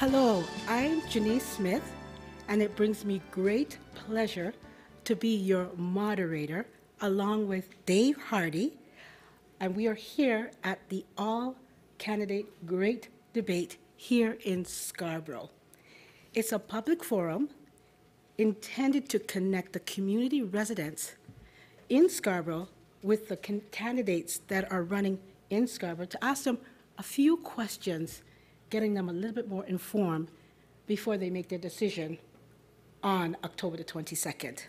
Hello, I'm Janise Smith, and it brings me great pleasure to be your moderator along with Dave Hardy. And we are here at the All Candidate Great Debate here in Scarborough. It's a public forum intended to connect the community residents in Scarborough with the candidates that are running in Scarborough to ask them a few questions, getting them a little bit more informed before they make their decision on October the 22nd.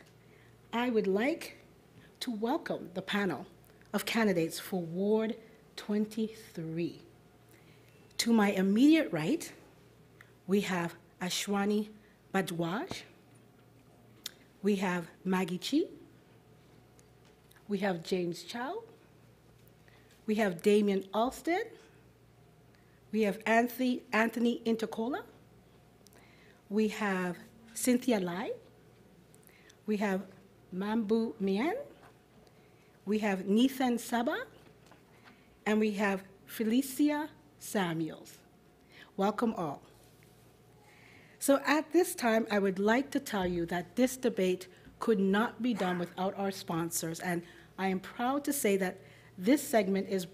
I would like to welcome the panel of candidates for Ward 23. To my immediate right, we have Ashwani Bhardwaj. We have Maggie Chi. We have James Chow. We have Dameon Halstead. We have Anthony, Anthony Internicola. We have Cynthia Lai. We have Mahboob Mian. We have Neethan Saba. And we have Felicia Samuels. Welcome all. So at this time, I would like to tell you that this debate could not be done without our sponsors, and I am proud to say that this segment is,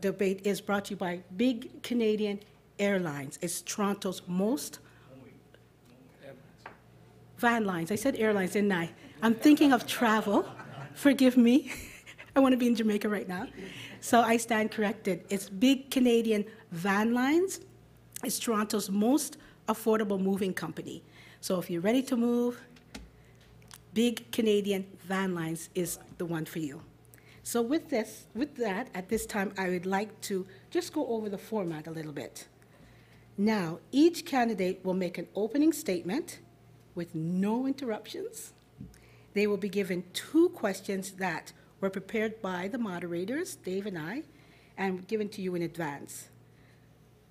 debate is brought to you by Big Canadian Airlines. It's Toronto's most van lines. I said airlines, didn't I? I'm thinking of travel. Forgive me. I want to be in Jamaica right now. So I stand corrected. It's Big Canadian Van Lines. It's Toronto's most affordable moving company. So if you're ready to move, Big Canadian Van Lines is the one for you. So with this, with that, at this time, I would like to just go over the format a little bit. Now, each candidate will make an opening statement with no interruptions. They will be given two questions that were prepared by the moderators, Dave and I, and given to you in advance.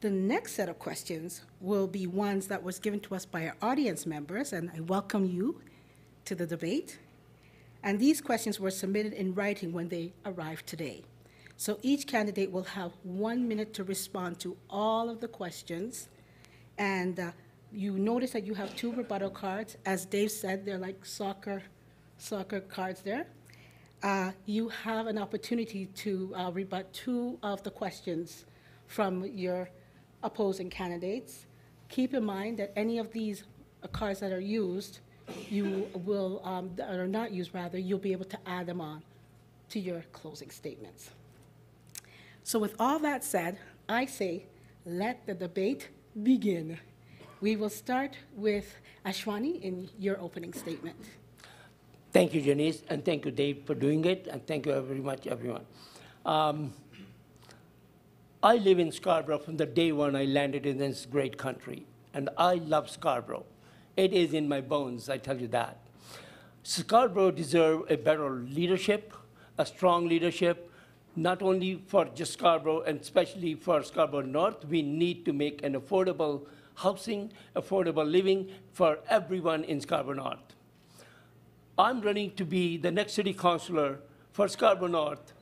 The next set of questions will be ones that was given to us by our audience members, and I welcome you to the debate. And these questions were submitted in writing when they arrived today. So each candidate will have one minute to respond to all of the questions. And uh, you notice that you have two rebuttal cards. As Dave said, they're like soccer, soccer cards there. Uh, you have an opportunity to uh, rebut two of the questions from your opposing candidates. Keep in mind that any of these cards that are used, you will, um, not used rather, you'll be able to add them on to your closing statements. So with all that said, I say, let the debate begin. We will start with Ashwani in your opening statement. Thank you, Janise, and thank you, Dave, for doing it, and thank you very much, everyone. Um, I live in Scarborough from the day when I landed in this great country, and I love Scarborough. It is in my bones, I tell you that. Scarborough deserve a better leadership, a strong leadership, not only for just Scarborough and especially for Scarborough North. We need to make an affordable housing, affordable living for everyone in Scarborough North. I'm running to be the next city councillor for Scarborough North.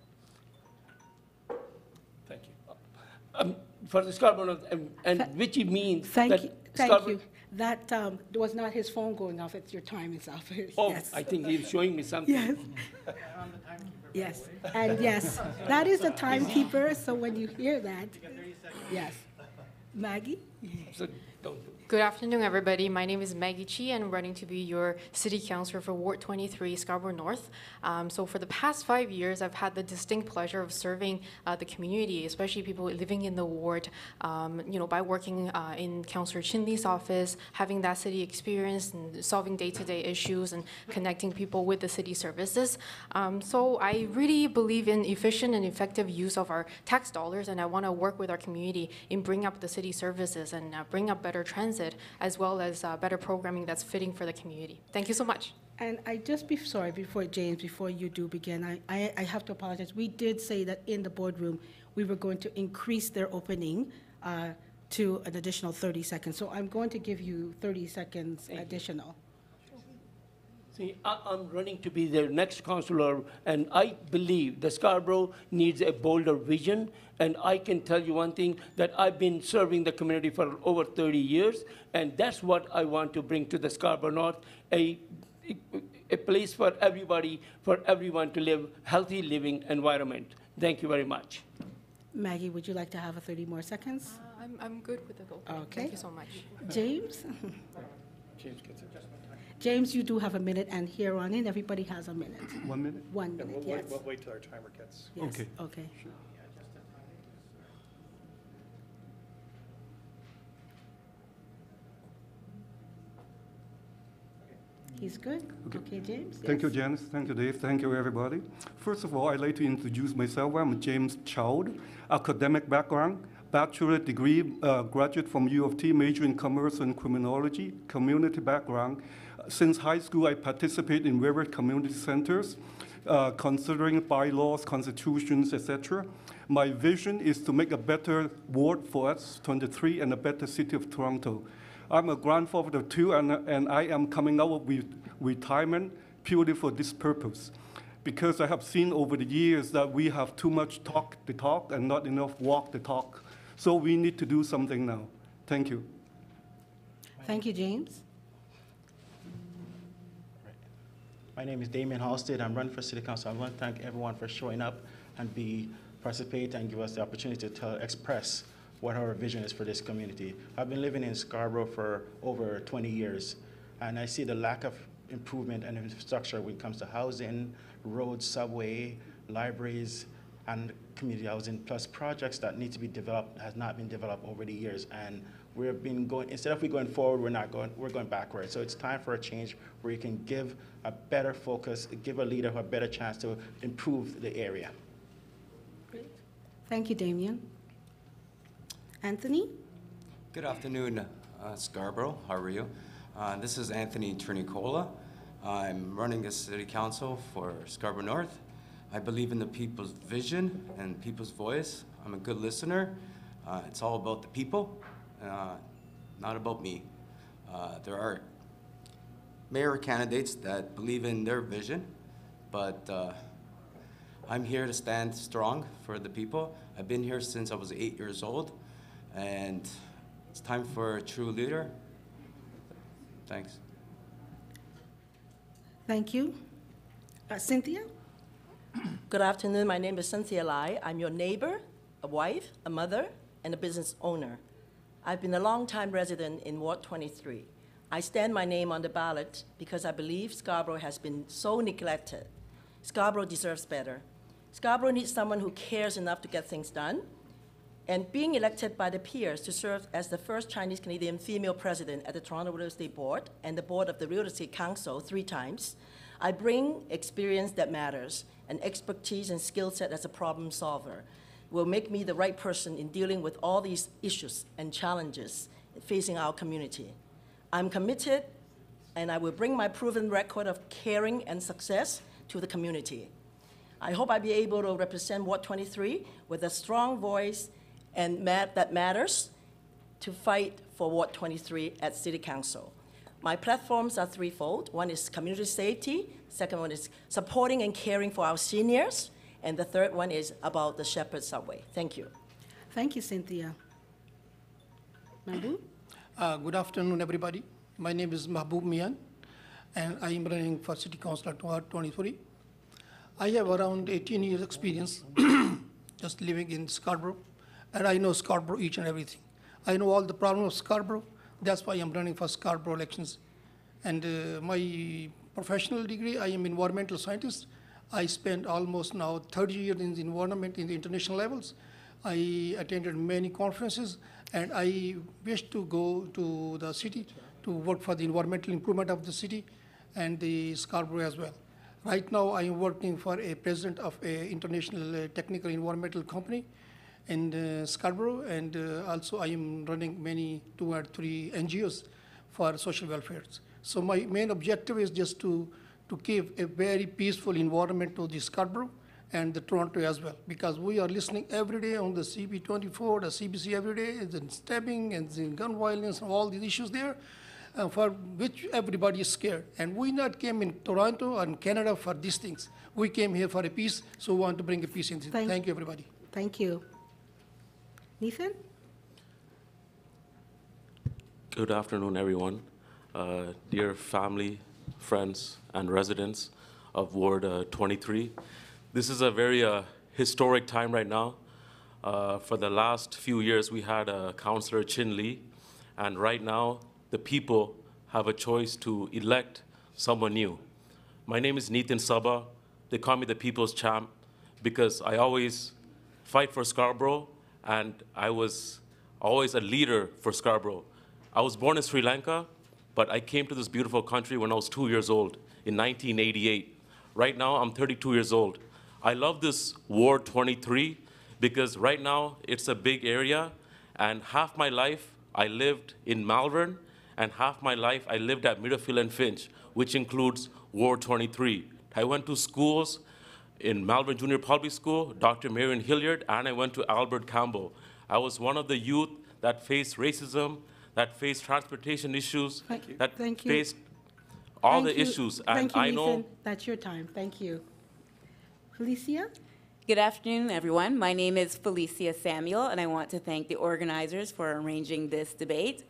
Thank you. Um, for the Scarborough North, and, and which means Thank that you, thank Scarborough- you. That um, was not his phone going off, it's your time is up. Oh, Yes. I think he's showing me something. Yes. Yes, and yes, that is the timekeeper, so when you hear that, yes. Maggie? So don't do Good afternoon, everybody. My name is Maggie Chi, and I'm running to be your city councilor for Ward 23, Scarborough North. Um, so, for the past five years, I've had the distinct pleasure of serving uh, the community, especially people living in the ward. Um, you know, by working uh, in Councillor Chin Lee's office, having that city experience, and solving day-to-day issues, and connecting people with the city services. Um, so, I really believe in efficient and effective use of our tax dollars, and I want to work with our community in bringing up the city services and uh, bring up better transit, as well as uh, better programming that's fitting for the community. Thank you so much. And I just be sorry before James, before you do begin, I, I, I have to apologize. We did say that in the boardroom we were going to increase their opening uh, to an additional 30 seconds. So I'm going to give you 30 seconds additional. See, I, I'm running to be the next councillor, and I believe the Scarborough needs a bolder vision. And I can tell you one thing, that I've been serving the community for over 30 years, and that's what I want to bring to the Scarborough North, a, a place for everybody, for everyone to live healthy living environment. Thank you very much. Maggie, would you like to have a 30 more seconds? Uh, I'm, I'm good with the vote. Okay. Thank you so much. James? James, you do have a minute, and here on in, everybody has a minute. One minute? One And minute, we'll yes. wait, we'll wait till our timer gets. Yes, Okay. Okay. He's good? Okay, James? Thank you, Yes. Janise. Thank you, Dave. Thank you, everybody. First of all, I'd like to introduce myself. I'm James Child. Academic background, bachelor degree, uh, graduate from U of T, major in commerce and criminology. Community background. Since high school, I participate in various community centers, uh, considering bylaws, constitutions, etc. My vision is to make a better ward for us, 23, and a better city of Toronto. I'm a grandfather of two, and, and I am coming out with retirement purely for this purpose. Because I have seen over the years that we have too much talk the talk and not enough walk the talk. So we need to do something now. Thank you. Thank you, James. My name is Dameon Halstead. I'm running for City Council. I want to thank everyone for showing up and be participate and give us the opportunity to tell, express what our vision is for this community. I've been living in Scarborough for over 20 years, and I see the lack of improvement and infrastructure when it comes to housing, roads, subway, libraries, and community housing, plus projects that need to be developed has not been developed over the years. And we've been going, instead of we going forward, we're not going, we're going backwards. So it's time for a change where you can give a better focus, give a leader a better chance to improve the area. Great. Thank you, Dameon. Anthony? Good afternoon, uh, Scarborough. How are you? Uh, This is Anthony Internicola. I'm running as city council for Scarborough North. I believe in the people's vision and people's voice. I'm a good listener. Uh, It's all about the people, uh, not about me. Uh, There are mayor candidates that believe in their vision, but uh, I'm here to stand strong for the people. I've been here since I was eight years old, and it's time for a true leader. Thanks. Thank you. Uh, Cynthia? Good afternoon. My name is Cynthia Lai. I'm your neighbor, a wife, a mother, and a business owner. I've been a long-time resident in Ward 23. I stand my name on the ballot because I believe Scarborough has been so neglected. Scarborough deserves better. Scarborough needs someone who cares enough to get things done. And being elected by the peers to serve as the first Chinese Canadian female president at the Toronto Real Estate Board and the board of the Real Estate Council three times, I bring experience that matters and expertise and skill set as a problem solver will make me the right person in dealing with all these issues and challenges facing our community. I'm committed and I will bring my proven record of caring and success to the community. I hope I'll be able to represent Ward 23 with a strong voice and ma- that matters to fight for Ward 23 at City Council. My platforms are threefold. One is community safety, second one is supporting and caring for our seniors, and the third one is about the Sheppard Subway. Thank you. Thank you, Cynthia. Mahboob? Uh, Good afternoon, everybody. My name is Mahboob Mian, and I am running for City Council at Ward 23. I have around 18 years' experience just living in Scarborough, and I know Scarborough each and everything. I know all the problems of Scarborough. That's why I'm running for Scarborough elections. And uh, my professional degree, I am environmental scientist. I spent almost now 30 years in the environment in the international levels. I attended many conferences, and I wish to go to the city to work for the environmental improvement of the city and the Scarborough as well. Right now, I am working for a president of a international uh, technical environmental company in uh, Scarborough, and uh, also I am running many two or three NGOs for social welfare. So my main objective is just to to give a very peaceful environment to the Scarborough and the Toronto as well, because we are listening every day on the CP24, the CBC every day, the stabbing and the gun violence and all these issues there. uh, for which everybody is scared. And we not came in Toronto and Canada for these things. We came here for a peace, so we want to bring a peace in. Thank- Thank you, everybody. Thank you. Neethan? Good afternoon, everyone. Uh, Dear family, friends, and residents of Ward uh, 23. This is a very uh, historic time right now. Uh, For the last few years, we had uh, Councillor Chin Lee, and right now, the people have a choice to elect someone new. My name is Neethan Saba. They call me the People's Champ because I always fight for Scarborough, and I was always a leader for Scarborough. I was born in Sri Lanka, but I came to this beautiful country when I was two years old in 1988. Right now, I'm 32 years old. I love this Ward 23 because right now it's a big area, and half my life I lived in Malvern, and half my life I lived at Middlefield and Finch, which includes Ward 23. I went to schools in Malvern Junior Public School, Dr. Marion Hilliard, and I went to Albert Campbell. I was one of the youth that faced racism, that faced transportation issues, Thank you. that Thank you. faced all Thank the you. issues. And Thank you, I know Neethan. That's your time. Thank you. Felicia? Good afternoon, everyone. My name is Felicia Samuel, and I want to thank the organizers for arranging this debate.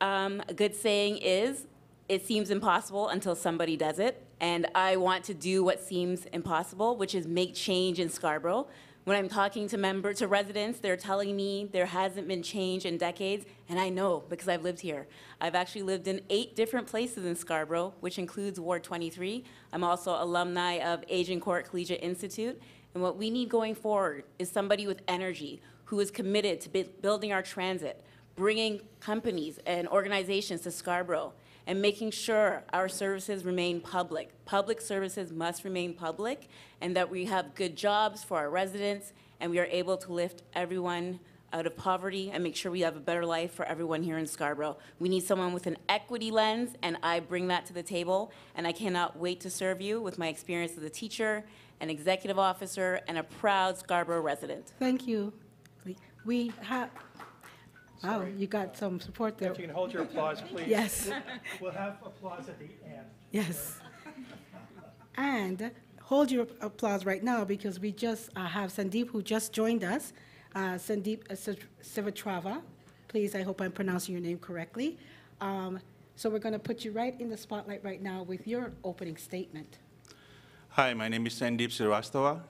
Um, a good saying is, it seems impossible until somebody does it, and I want to do what seems impossible, which is make change in Scarborough. When I'm talking to member, to residents, they're telling me there hasn't been change in decades, and I know because I've lived here. I've actually lived in eight different places in Scarborough, which includes Ward 23. I'm also alumni of Agincourt Collegiate Institute, and what we need going forward is somebody with energy who is committed to bu- building our transit, bringing companies and organizations to Scarborough, and making sure our services remain public. Public services must remain public, and that we have good jobs for our residents, and we are able to lift everyone out of poverty and make sure we have a better life for everyone here in Scarborough. We need someone with an equity lens, and I bring that to the table, and I cannot wait to serve you with my experience as a teacher, an executive officer, and a proud Scarborough resident. Thank you. We have, wow, you got some support there. If you can hold your applause, please. Yes, We'll have applause at the end. yes. And hold your applause right now because we just uh, have Sandeep who just joined us. Uh, Sandeep uh, Siv- Sivatrava. Please, I hope I'm pronouncing your name correctly. Um, So we're going to put you right in the spotlight right now with your opening statement. Hi, my name is Sandeep Srivastava.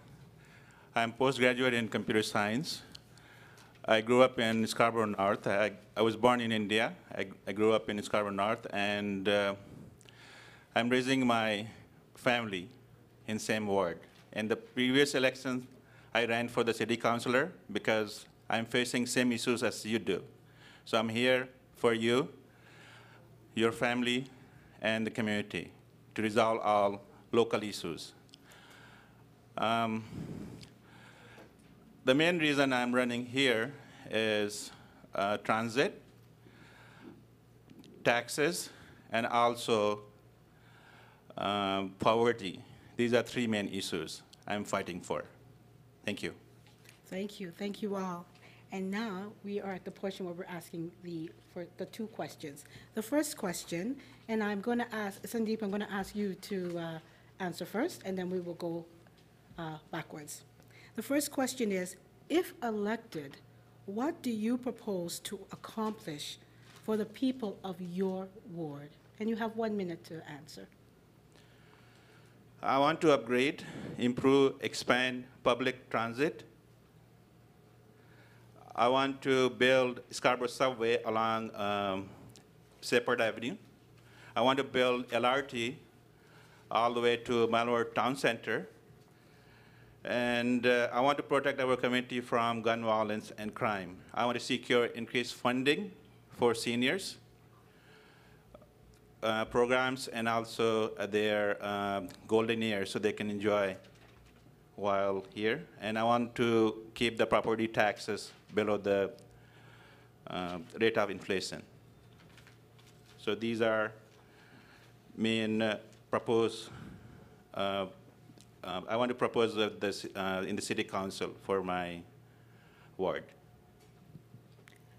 I'm postgraduate in computer science. I grew up in Scarborough North. I, I was born in India. I, I grew up in Scarborough North, and uh, I'm raising my family in same ward. In the previous election, I ran for the city councilor because I'm facing same issues as you do. So I'm here for you, your family, and the community to resolve all local issues. Um, the main reason I'm running here is uh, transit, taxes, and also um, poverty. These are three main issues I'm fighting for. Thank you. Thank you, thank you all. And now we are at the portion where we're asking the, for the two questions. The first question, and I'm going to ask, Sandeep, I'm going to ask you to uh, answer first, and then we will go uh, backwards. The first question is, if elected, what do you propose to accomplish for the people of your ward? And you have one minute to answer. I want to upgrade, improve, expand public transit. I want to build Scarborough Subway along um, Seaport Avenue. I want to build LRT all the way to Malvern Town Center. And uh, I want to protect our community from gun violence and crime. I want to secure increased funding for seniors uh, programs and also uh, their um, golden years so they can enjoy while here. And I want to keep the property taxes below the uh, rate of inflation. So these are main uh, proposed, uh, I want to propose this uh, in the city council for my ward.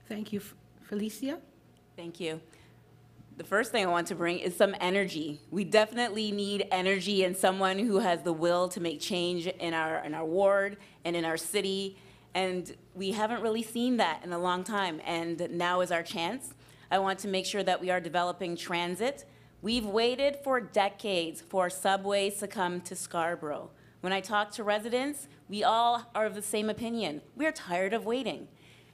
Thank you, Felicia. Thank you. the first thing I want to bring is some energy. We definitely need energy and someone who has the will to make change in our, in our ward and in our city. And we haven't really seen that in a long time, and now is our chance. I want to make sure that we are developing transit. We've waited for decades for subways to come to Scarborough. When I talk to residents, we all are of the same opinion. We're tired of waiting.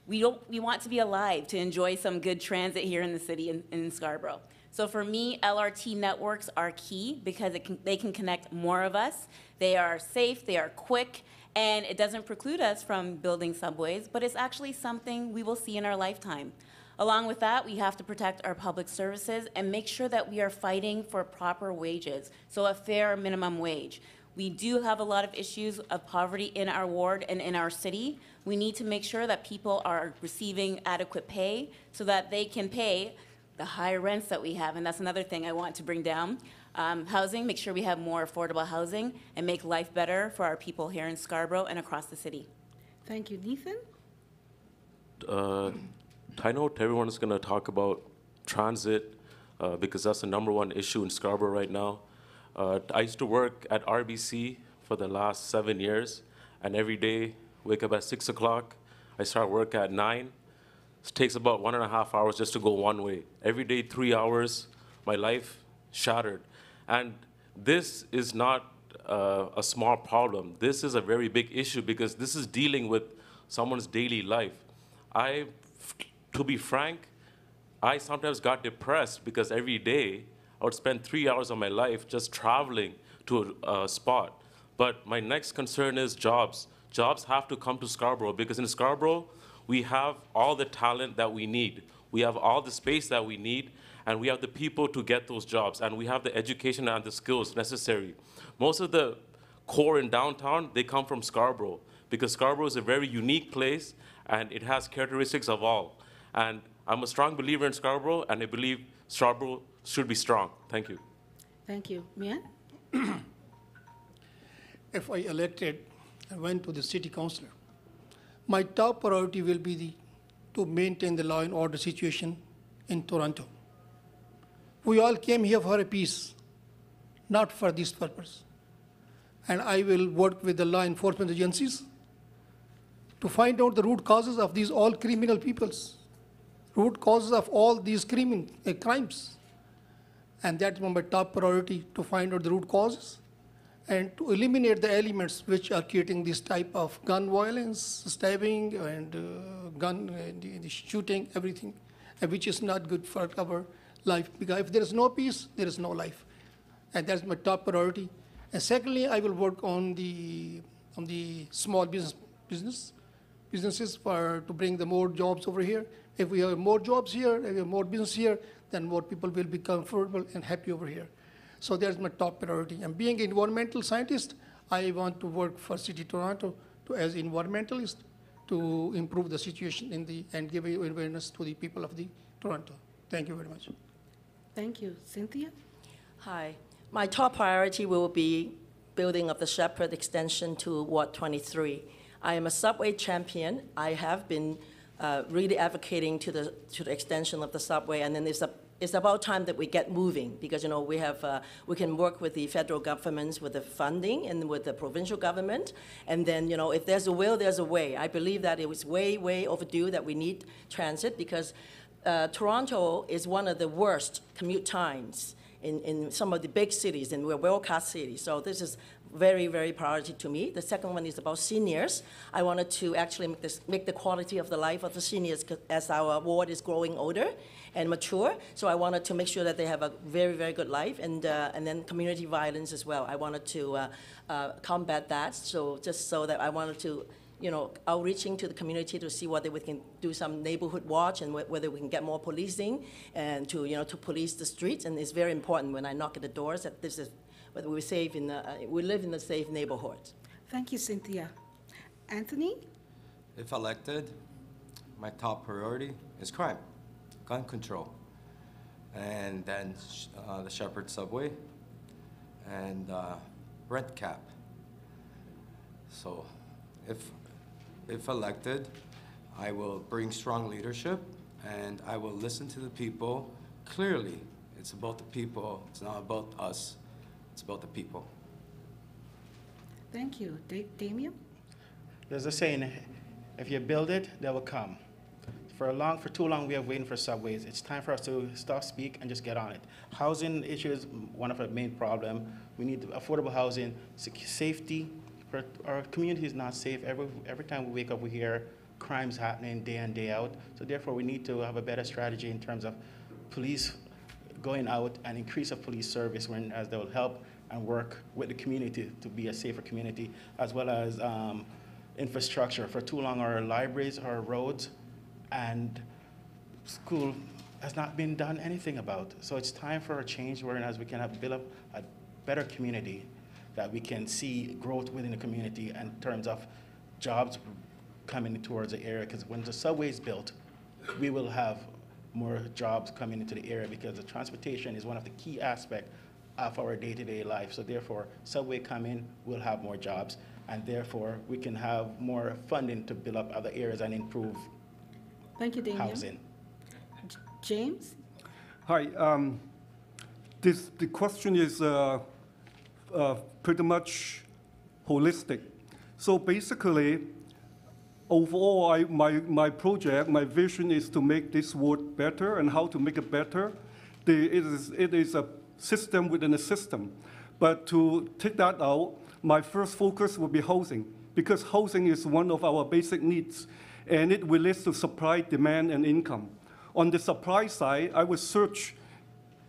We, don't, we want to be alive to enjoy some good transit here in the city in, in Scarborough. So for me, LRT networks are key because can, they can connect more of us. They are safe, they are quick, and it doesn't preclude us from building subways, but it's actually something we will see in our lifetime. Along with that, we have to protect our public services and make sure that we are fighting for proper wages, so a fair minimum wage. We do have a lot of issues of poverty in our ward and in our city. We need to make sure that people are receiving adequate pay so that they can pay the high rents that we have. And that's another thing I want to bring down. Um, housing, make sure we have more affordable housing and make life better for our people here in Scarborough and across the city. Thank you. Neethan? Uh, I know everyone's going to talk about transit uh, because that's the number one issue in Scarborough right now. Uh, I used to work at RBC for the last seven years, and every day, wake up at six o'clock. I start work at nine. It takes about one and a half hours just to go one way. Every day, three hours. My life shattered, and this is not uh, a small problem. This is a very big issue because this is dealing with someone's daily life. I, to be frank, I sometimes got depressed because every day I would spend three hours of my life just traveling to a, a spot. But my next concern is jobs. Jobs have to come to Scarborough because in Scarborough, we have all the talent that we need. We have all the space that we need, and we have the people to get those jobs, and we have the education and the skills necessary. Most of the core in downtown, they come from Scarborough because Scarborough is a very unique place and it has characteristics of all. And I'm a strong believer in Scarborough, and I believe Scarborough should be strong. Thank you. Thank you. Mian? if I elected and went to the city council, my top priority will be the, to maintain the law and order situation in Toronto. We all came here for a peace, not for this purpose. And I will work with the law enforcement agencies to find out the root causes of these all criminal peoples, root causes of all these uh, crimes. And that's my top priority to find out the root causes and to eliminate the elements which are creating this type of gun violence, stabbing, and uh, gun uh, shooting, everything, uh, which is not good for our life. Because if there is no peace, there is no life, and that's my top priority. And secondly, I will work on the on the small business business businesses for to bring the more jobs over here. If we have more jobs here, if we have more business here, then more people will be comfortable and happy over here. So that's my top priority. And being an environmental scientist, I want to work for City Toronto to, as environmentalist to improve the situation in the and give awareness to the people of the Toronto. Thank you very much. Thank you. Cynthia? Hi. My top priority will be building of the Sheppard extension to Ward 23. I am a subway champion. I have been uh, really advocating to the to the extension of the subway, and then it's a it's about time that we get moving because you know we have uh, we can work with the federal governments with the funding and with the provincial government. And then you know if there's a will there's a way. I believe that it was way way overdue that we need transit because uh, toronto is one of the worst commute times in, in some of the big cities and we're world-class cities. So this is very, very priority to me. The second one is about seniors. I wanted to actually make, this, make the quality of the life of the seniors as our ward is growing older and mature. So I wanted to make sure that they have a very, very good life, and uh, and then community violence as well. I wanted to uh, uh, combat that. So just so that I wanted to. You know, outreaching to the community to see whether we can do some neighborhood watch and wh whether we can get more policing and to you know to police the streets. And it's very important when I knock at the doors that this is whether we're safe in the, uh, we live in a safe neighborhood. Thank you, Cynthia. Anthony? If elected, my top priority is crime gun control, and then uh, the Sheppard Subway, and uh, rent cap. So, if if elected, I will bring strong leadership, and I will listen to the people clearly It's about the people. It's not about us. It's about the people. Thank you. Da- Dameon? There's a saying, if you build it, they will come. For a long, for too long, we have waiting for subways. It's time for us to stop, speak, and just get on it. Housing issue is one of our main problem. We need affordable housing, sec- safety. For our community is not safe. Every every time we wake up, we hear crimes happening day in day out. So therefore, we need to have a better strategy in terms of police going out and increase of police service when as they will help and work with the community to be a safer community, as well as um, infrastructure. For too long, our libraries, our roads, and school has not been done anything about. So it's time for a change whereas we can have build up a better community that we can see growth within the community in terms of jobs coming towards the area. Because when the subway is built, we will have more jobs coming into the area because the transportation is one of the key aspects of our day-to-day life. So therefore, subway coming, we'll have more jobs, and therefore, we can have more funding to build up other areas and improve Thank you, Dameon. housing. J- James? Hi, um, this, the question is uh, uh, pretty much holistic. So basically, overall, I, my, my project, my vision is to make this world better and how to make it better. The, it, is, it is a system within a system. But to take that out, my first focus will be housing because housing is one of our basic needs and it relates to supply, demand, and income. On the supply side, I would search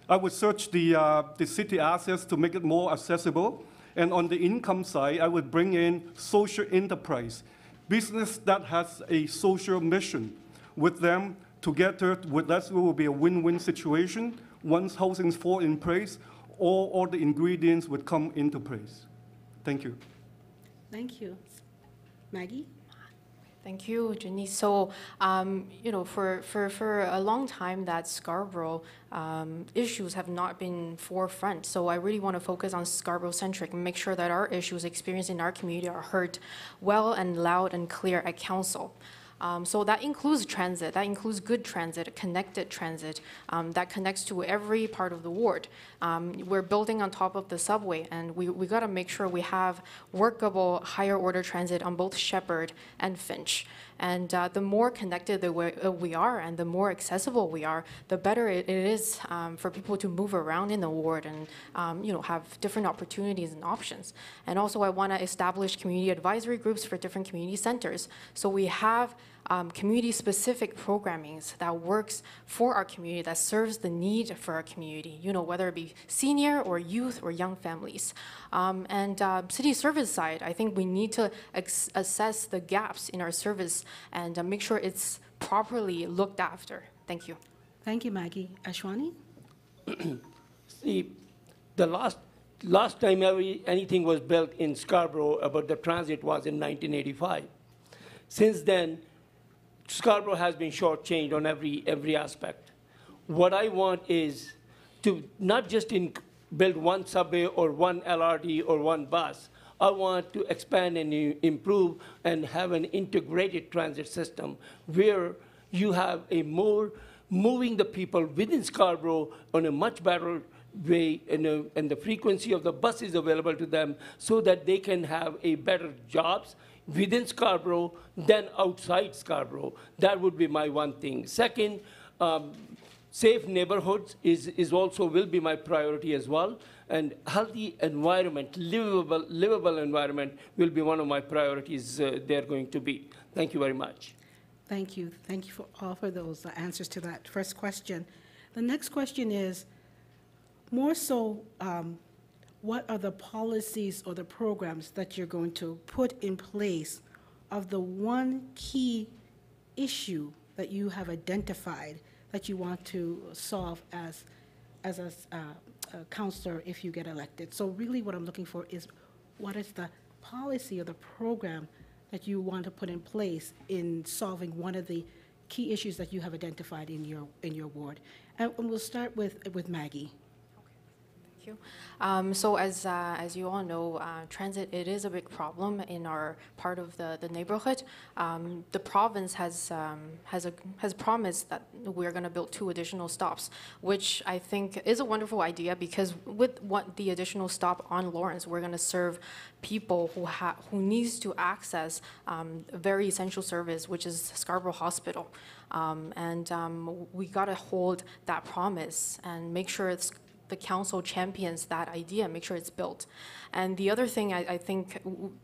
I would search the, uh, the city assets to make it more accessible. And on the income side, I would bring in social enterprise, business that has a social mission. With them together, with that will be a win-win situation. Once housings fall in place, all, all the ingredients would come into place. Thank you. Thank you. Maggie? Thank you, Janise. So, um, you know, for, for, for a long time, that Scarborough um, issues have not been forefront. So I really want to focus on Scarborough-centric and make sure that our issues experienced in our community are heard well and loud and clear at council. Um, so that includes transit, that includes good transit, connected transit, um, that connects to every part of the ward. Um, we're building on top of the subway, and we, we got to make sure we have workable higher order transit on both Sheppard and Finch. And uh, the more connected uh, we are and the more accessible we are, the better it, it is um, for people to move around in the ward and um, you know have different opportunities and options. And also, I want to establish community advisory groups for different community centers. So we have um, community-specific programmings that works for our community, that serves the need for our community, you know, whether it be senior or youth or young families. Um, and uh, city service side, I think we need to assess the gaps in our service and uh, make sure it's properly looked after. Thank you. Thank you, Maggie. Ashwani? See, the last, last time every, anything was built in Scarborough about the transit was in 1985. Since then, Scarborough has been shortchanged on every, every aspect. What I want is to not just in, build one subway or one LRT or one bus. I want to expand and improve and have an integrated transit system where you have a more moving the people within Scarborough on a much better way and, uh, and the frequency of the buses available to them so that they can have a better jobs within Scarborough than outside Scarborough. That would be my one thing. Second, um, safe neighborhoods is, is also will be my priority as well. And healthy environment, livable, livable environment will be one of my priorities uh, they're going to be. Thank you very much. Thank you. Thank you for all for those answers to that first question. The next question is more so, um, what are the policies or the programs that you're going to put in place of the one key issue that you have identified that you want to solve as, as a, uh, a counselor if you get elected? So really what I'm looking for is what is the policy or the program that you want to put in place in solving one of the key issues that you have identified in your, in your ward? And we'll start with, with Maggie. Thank you. Um, so as, uh, as you all know, uh, transit, it is a big problem in our part of the, the neighborhood. Um, the province has, um, has, a, has promised that we're going to build two additional stops, which I think is a wonderful idea because with what the additional stop on Lawrence, we're going to serve people who ha- who needs to access um, a very essential service, which is Scarborough Hospital. Um, and um, we got to hold that promise and make sure it's the council champions that idea, make sure it's built. And the other thing I, I think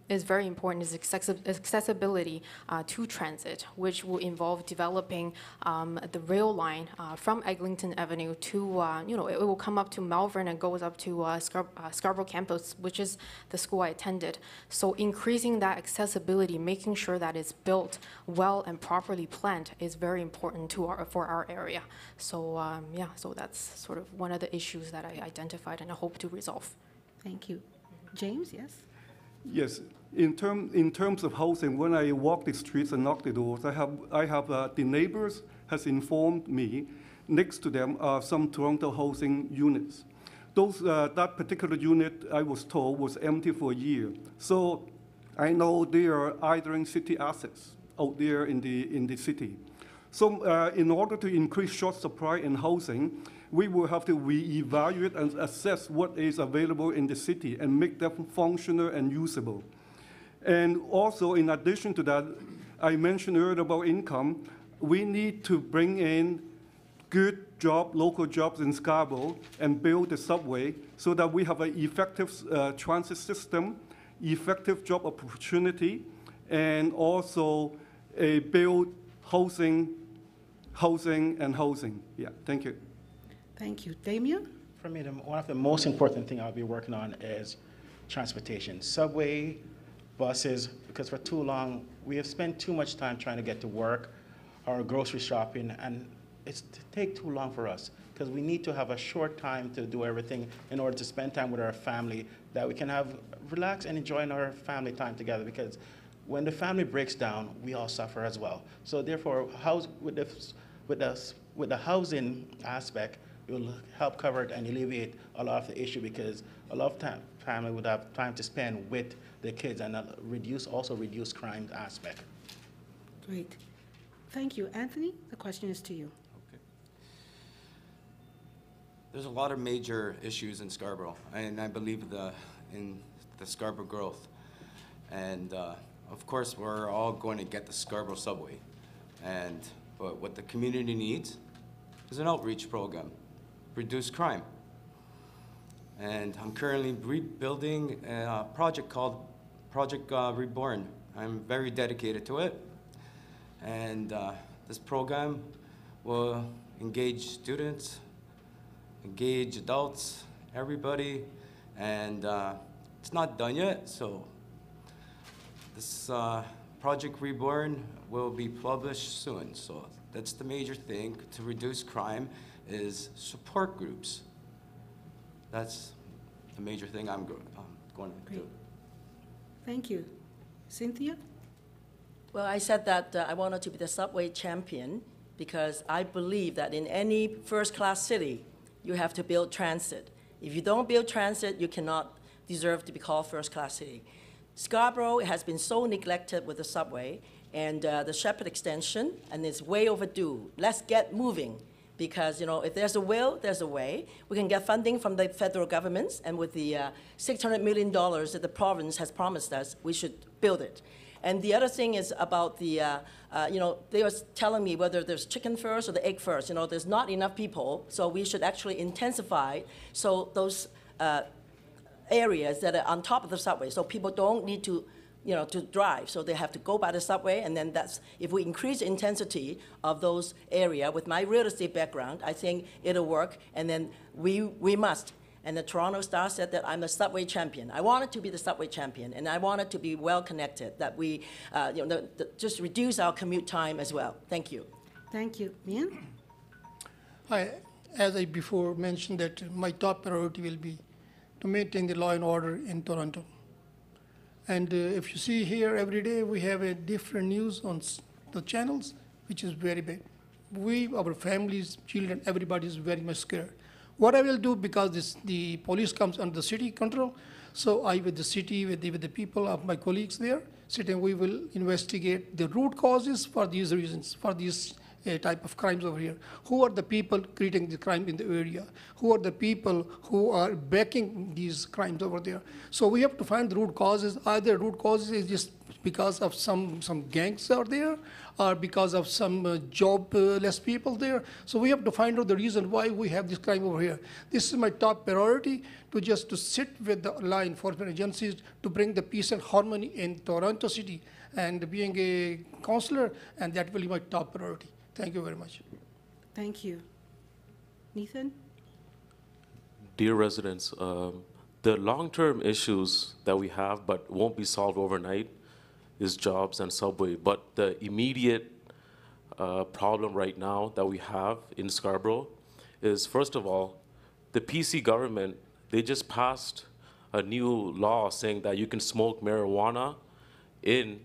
is very important is accessi- accessibility uh, to transit, which will involve developing um, the rail line uh, from Eglinton Avenue to, uh, you know, it, it will come up to Malvern and goes up to uh, Scar- uh, Scarborough campus, which is the school I attended. So increasing that accessibility, making sure that it's built well and properly planned is very important to our, for our area. So um, yeah, so that's sort of one of the issues that I identified and I hope to resolve. Thank you. James, yes? Yes, in, term, in terms of housing, when I walk the streets and knock the doors, I have, I have uh, the neighbors has informed me next to them are some Toronto housing units. Those, uh, that particular unit, I was told, was empty for a year. So I know they are idling city assets out there in the, in the city. So uh, in order to increase short supply in housing, we will have to reevaluate and assess what is available in the city and make them functional and usable. And also, in addition to that, I mentioned earlier about income. We need to bring in good job, local jobs in Scarborough and build the subway so that we have an effective uh, transit system, effective job opportunity, and also a build housing, housing, and housing. Yeah, thank you. Thank you. Dameon? For me, the, one of the most important thing I'll be working on is transportation, subway, buses, because for too long, we have spent too much time trying to get to work or grocery shopping, and it's to take too long for us, because we need to have a short time to do everything in order to spend time with our family, that we can have, relax and enjoy our family time together, because when the family breaks down, we all suffer as well. So therefore, house, with the, with the, with the housing aspect, it will help cover it and alleviate a lot of the issue because a lot of time, family would have time to spend with the kids and uh, reduce, also reduce crime aspect. Great. Thank you. Anthony, the question is to you. Okay. There's a lot of major issues in Scarborough, and I believe the, in the Scarborough growth. And uh, of course, we're all going to get the Scarborough subway. And but what the community needs is an outreach program, reduce crime. And I'm currently rebuilding a project called Project uh, Reborn. I'm very dedicated to it. And uh, this program will engage students, engage adults, everybody, and uh, it's not done yet, so this uh, Project Reborn will be published soon. So that's the major thing to reduce crime is support groups. That's the major thing I'm go- um, going to do. Great. Thank you. Cynthia? Well, I said that uh, I wanted to be the subway champion because I believe that in any first-class city, you have to build transit. If you don't build transit, you cannot deserve to be called first-class city. Scarborough has been so neglected with the subway and uh, the Sheppard extension, and it's way overdue. Let's get moving because you know if there's a will, there's a way. We can get funding from the federal governments, and with the uh, 600 million dollars that the province has promised us, we should build it. And the other thing is about the, uh, uh, you know, they were telling me whether there's chicken first or the egg first. You know, there's not enough people, so we should actually intensify so those uh, areas that are on top of the subway, so people don't need to, you know, to drive. So they have to go by the subway, and then that's if we increase the intensity of those area. With my real estate background, I think it'll work. And then we we must. And the Toronto Star said that I'm a subway champion. I wanted to be the subway champion, and I wanted to be well connected. That we, uh, you know, the, the, just reduce our commute time as well. Thank you. Thank you. Mian? I, as I before mentioned that my top priority will be to maintain the law and order in Toronto. And uh, if you see here every day, we have a different news on the channels, which is very bad. We, our families, children, everybody is very much scared. What I will do, because this, the police comes under the city control, so I with the city, with the, with the people of my colleagues there, sitting, we will investigate the root causes for these reasons, for these uh, type of crimes over here. Who are the people creating the crime in the area? Who are the people who are backing these crimes over there? So we have to find the root causes. Either root causes is just because of some, some gangs are there or because of some uh, jobless people there. So we have to find out the reason why we have this crime over here. This is my top priority to just to sit with the law enforcement agencies to bring the peace and harmony in Toronto City and being a councillor, and that will be my top priority. Thank you very much. Thank you. Neethan? Dear residents, um, the long-term issues that we have but won't be solved overnight is jobs and subway. But the immediate uh, problem right now that we have in Scarborough is, first of all, the PC government, they just passed a new law saying that you can smoke marijuana in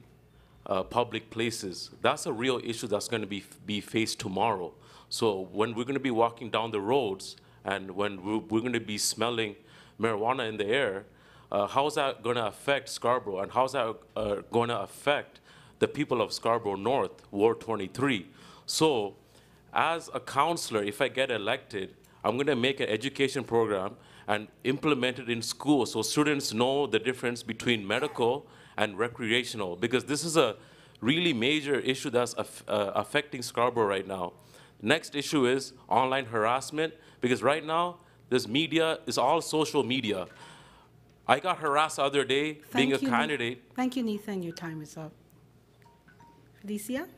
uh, public places. That's a real issue that's going to be, be faced tomorrow. So when we're going to be walking down the roads and when we're, we're going to be smelling marijuana in the air, uh, how's that going to affect Scarborough and how's that uh, going to affect the people of Scarborough North, Ward 23? So as a councillor, if I get elected, I'm going to make an education program and implement it in schools so students know the difference between medical and recreational because this is a really major issue that's aff uh, affecting Scarborough right now. Next issue is online harassment because right now this media is all social media. I got harassed the other day being Thank a you, candidate. Thank you, Neethan. Your time is up. Felicia?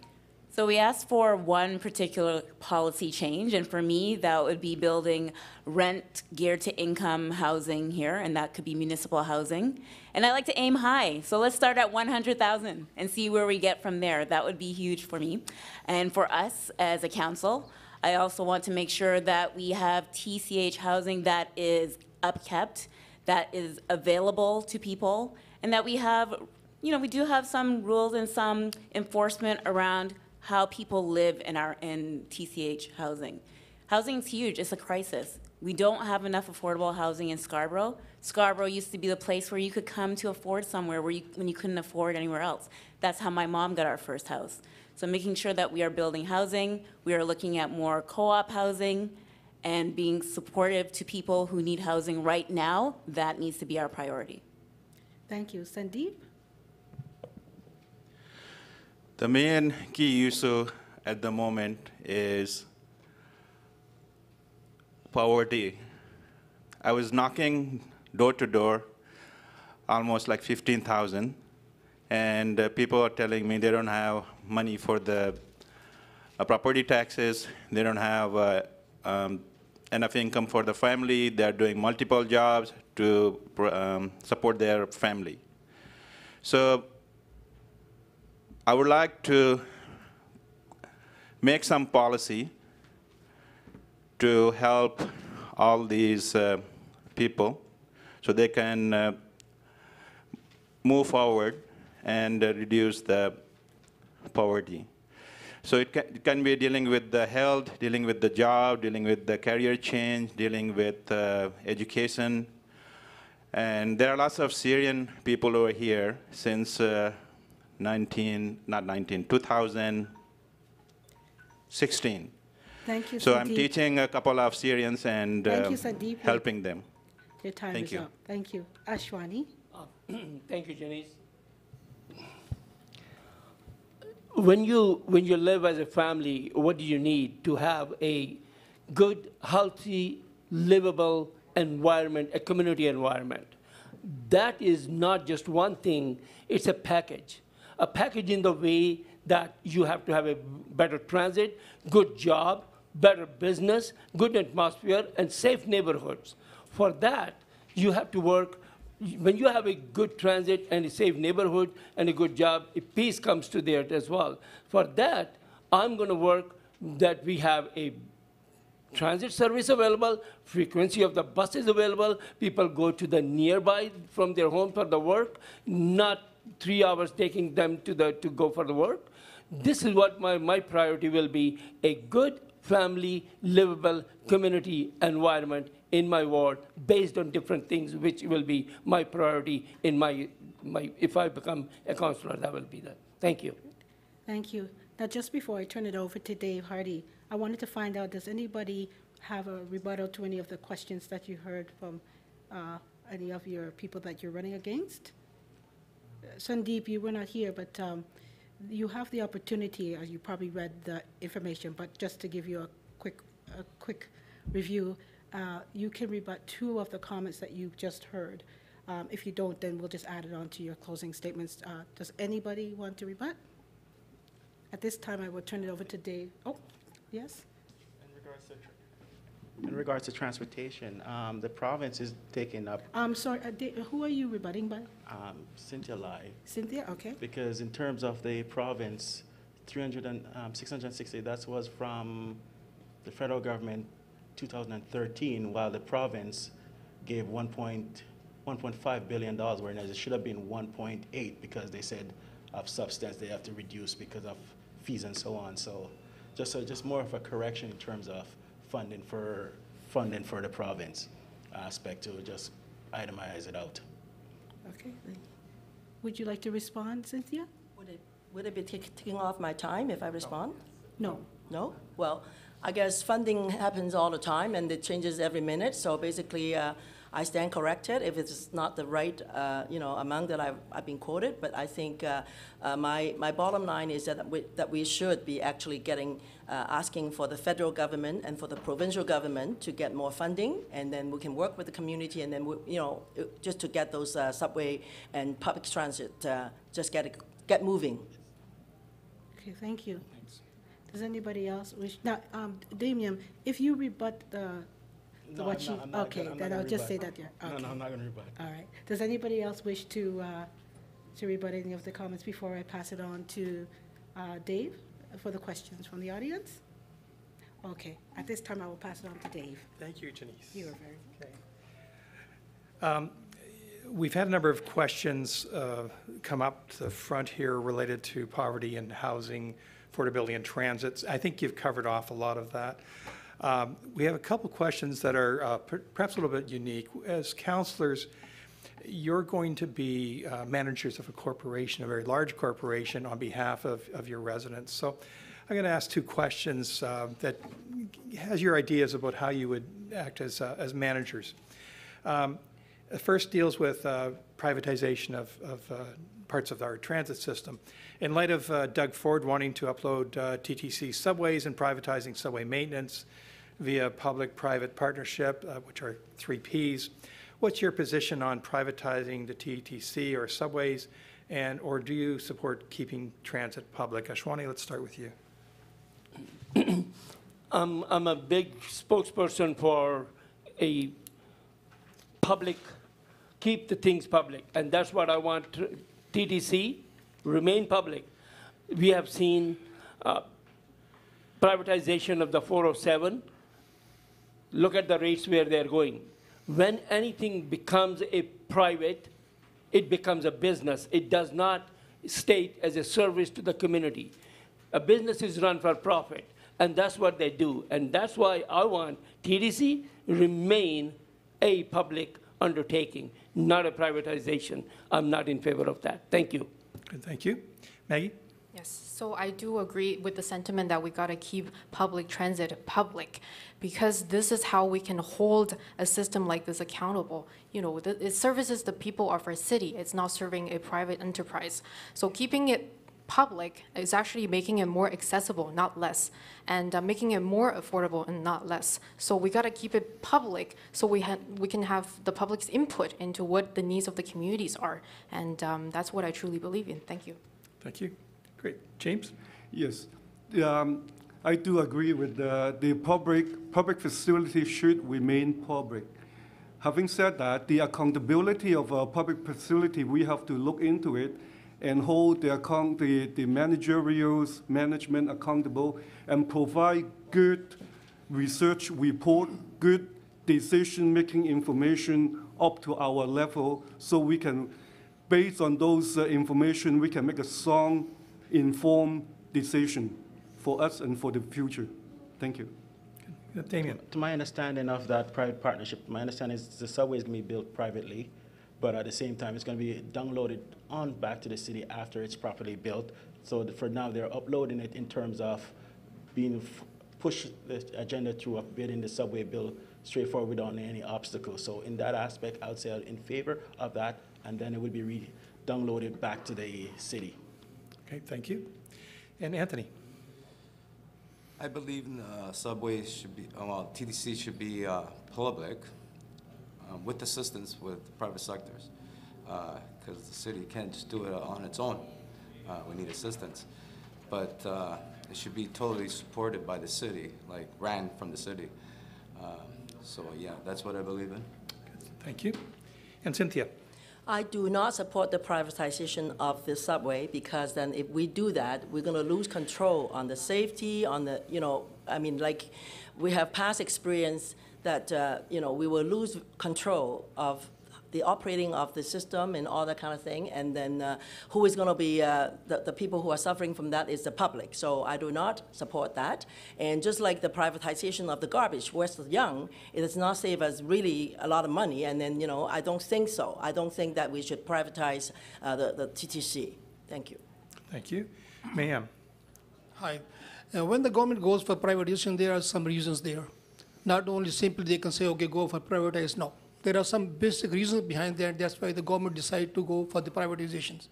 So we asked for one particular policy change, and for me, that would be building rent geared to income housing here, and that could be municipal housing. And I like to aim high, so let's start at 100,000 and see where we get from there. That would be huge for me. And for us as a council, I also want to make sure that we have TCH housing that is upkept, that is available to people, and that we have, you know, we do have some rules and some enforcement around how people live in our, in TCH housing. Housing's huge, it's a crisis. We don't have enough affordable housing in Scarborough. Scarborough used to be the place where you could come to afford somewhere where you, when you couldn't afford anywhere else. That's how my mom got our first house. So making sure that we are building housing, we are looking at more co-op housing, and being supportive to people who need housing right now, that needs to be our priority. Thank you. Sandeep? The main key issue at the moment is poverty. I was knocking door to door, almost like 15,000, and uh, people are telling me they don't have money for the uh, property taxes, they don't have uh, um, enough income for the family, they're doing multiple jobs to um, support their family. So I would like to make some policy to help all these uh, people so they can uh, move forward and uh, reduce the poverty. So it can, it can, be dealing with the health, dealing with the job, dealing with the career change, dealing with uh, education. And there are lots of Syrian people over here since uh, 19, not 19, 2016. Thank you, So Sandeep. I'm teaching a couple of Syrians and Thank um, you, Sandeep. helping them. Your time Thank is you. up. Thank you. Ashwani? Thank you, Janise. When you, when you live as a family, what do you need to have a good, healthy, livable environment, a community environment? That is not just one thing, it's a package. A package in the way that you have to have a better transit, good job, better business, good atmosphere, and safe neighborhoods. For that, you have to work when you have a good transit and a safe neighborhood and a good job, a peace comes to there as well. For that, I'm going to work that we have a transit service available, frequency of the buses available, people go to the nearby from their home for the work, not three hours taking them to, the, to go for the work. This is what my, my priority will be, a good family, livable community environment in my ward based on different things, which will be my priority in my, my, if I become a councillor, that will be that. Thank you. Thank you. Now, just before I turn it over to Dave Hardy, I wanted to find out, does anybody have a rebuttal to any of the questions that you heard from uh, any of your people that you're running against? Sandeep, you were not here, but um, you have the opportunity, as you probably read the information, but just to give you a quick, a quick review, uh, you can rebut two of the comments that you've just heard. Um, If you don't, then we'll just add it on to your closing statements. Uh, Does anybody want to rebut? At this time, I will turn it over to Dave. Oh, yes? In regards to transportation, um, the province is taking up I'm sorry, uh, who are you rebutting by? um, Cynthia Lai, Cynthia, okay. because in terms of the province, 300 and, um, 660, that was from the federal government 2013, while the province gave 1 point, 1.5 billion dollars, whereas it should have been 1.8 because they said of substance they have to reduce because of fees and so on. So just, a- just more of a correction in terms of funding for, funding for the province aspect to just itemize it out. Okay. Would you like to respond, Cynthia? Would it, would it be tak- taking off my time if I respond? No. No? Well, I guess funding happens all the time and it changes every minute. So basically, uh, I stand corrected if it's not the right, uh, you know, amount that I've, I've been quoted. But I think uh, uh, my, my bottom line is that we, that we should be actually getting, uh, asking for the federal government and for the provincial government to get more funding, and then we can work with the community, and then we, you know, uh, just to get those uh, subway and public transit, just get get moving. Okay, thank you. Does anybody else wish, now, um, Dameon, if you rebut the No, what I'm she, not- I'm not okay, gonna- I'm then not I'll gonna just say rebut. that, yeah. No, no. I'm not going to rebut. All right. Does anybody else wish to, uh, to rebut any of the comments before I pass it on to uh, Dave for the questions from the audience? Okay, at this time, I will pass it on to Dave. Thank you, Janise. You are very, Okay. Um, We've had a number of questions uh, come up to the front here related to poverty and housing, affordability and transit. I think you've covered off a lot of that. Um, We have a couple questions that are uh, per- perhaps a little bit unique. As councillors, you're going to be uh, managers of a corporation, a very large corporation, on behalf of, of your residents. So I'm going to ask two questions uh, that has your ideas about how you would act as, uh, as managers. Um, The first deals with uh, privatization of, of uh, parts of our transit system. In light of uh, Doug Ford wanting to upload uh, TTC subways and privatizing subway maintenance via public-private partnership, uh, which are three Ps, what's your position on privatizing the TTC or subways, and, or do you support keeping transit public? Ashwani, let's start with you. I'm, I'm a big spokesperson for a public, keep the things public, and that's what I want TTC, remain public. We have seen uh, privatization of the 407. Look at the rates where they're going. When anything becomes a private, it becomes a business. It does not state as a service to the community. A business is run for profit, and that's what they do. And that's why I want TTC remain a public undertaking, not a privatization. I'm not in favor of that. Thank you. Good, thank you. Maggie? Yes, so I do agree with the sentiment that we gotta keep public transit public, because this is how we can hold a system like this accountable. You know, it services the people of our city, it's not serving a private enterprise. So keeping it public is actually making it more accessible, not less, and uh, making it more affordable and not less. So we gotta keep it public, so we we can have the public's input into what the needs of the communities are, and um, that's what I truly believe in. Thank you. Thank you. Great. James? Yes, um, I do agree with the, the public, public facility should remain public. Having said that, the accountability of a public facility, we have to look into it and hold the account, the, the managerials, management accountable and provide good research report, good decision-making information up to our level so we can, based on those uh, information, we can make a sound, informed decision for us and for the future. Thank you. Dameon? To my understanding of that private partnership, my understanding is the subway is going to be built privately, but at the same time, it's going to be downloaded on back to the city after it's properly built. So for now, they're uploading it in terms of being, f- push the agenda through of building the subway bill straightforward without any obstacles. So in that aspect, I would say I'm in favor of that, and then it would be re-downloaded back to the city. Okay, thank you. And Anthony? I believe uh, subway should be, uh, well, TTC should be uh, public um, with assistance with private sectors. Because the city can't just do it on its own. Uh, We need assistance. But uh, it should be totally supported by the city, like ran from the city. Um, So yeah, that's what I believe in. Thank you. And Cynthia? I do not support the privatization of the subway because then if we do that, we're going to lose control on the safety, on the, you know, I mean, like, we have past experience that, uh, you know, we will lose control of the operating of the system and all that kind of thing. And then uh, who is going to be, uh, the, the people who are suffering from that is the public. So I do not support that. And just like the privatization of the garbage, West Yonge, it does not save us really a lot of money. And then, you know, I don't think so. I don't think that we should privatize uh, the, the TTC. Thank you. Thank you. Mian? Hi. Uh, When the government goes for privatization, there are some reasons there. Not only simply they can say, okay, go for privatize, no. There are some basic reasons behind that, that's why the government decided to go for the privatizations.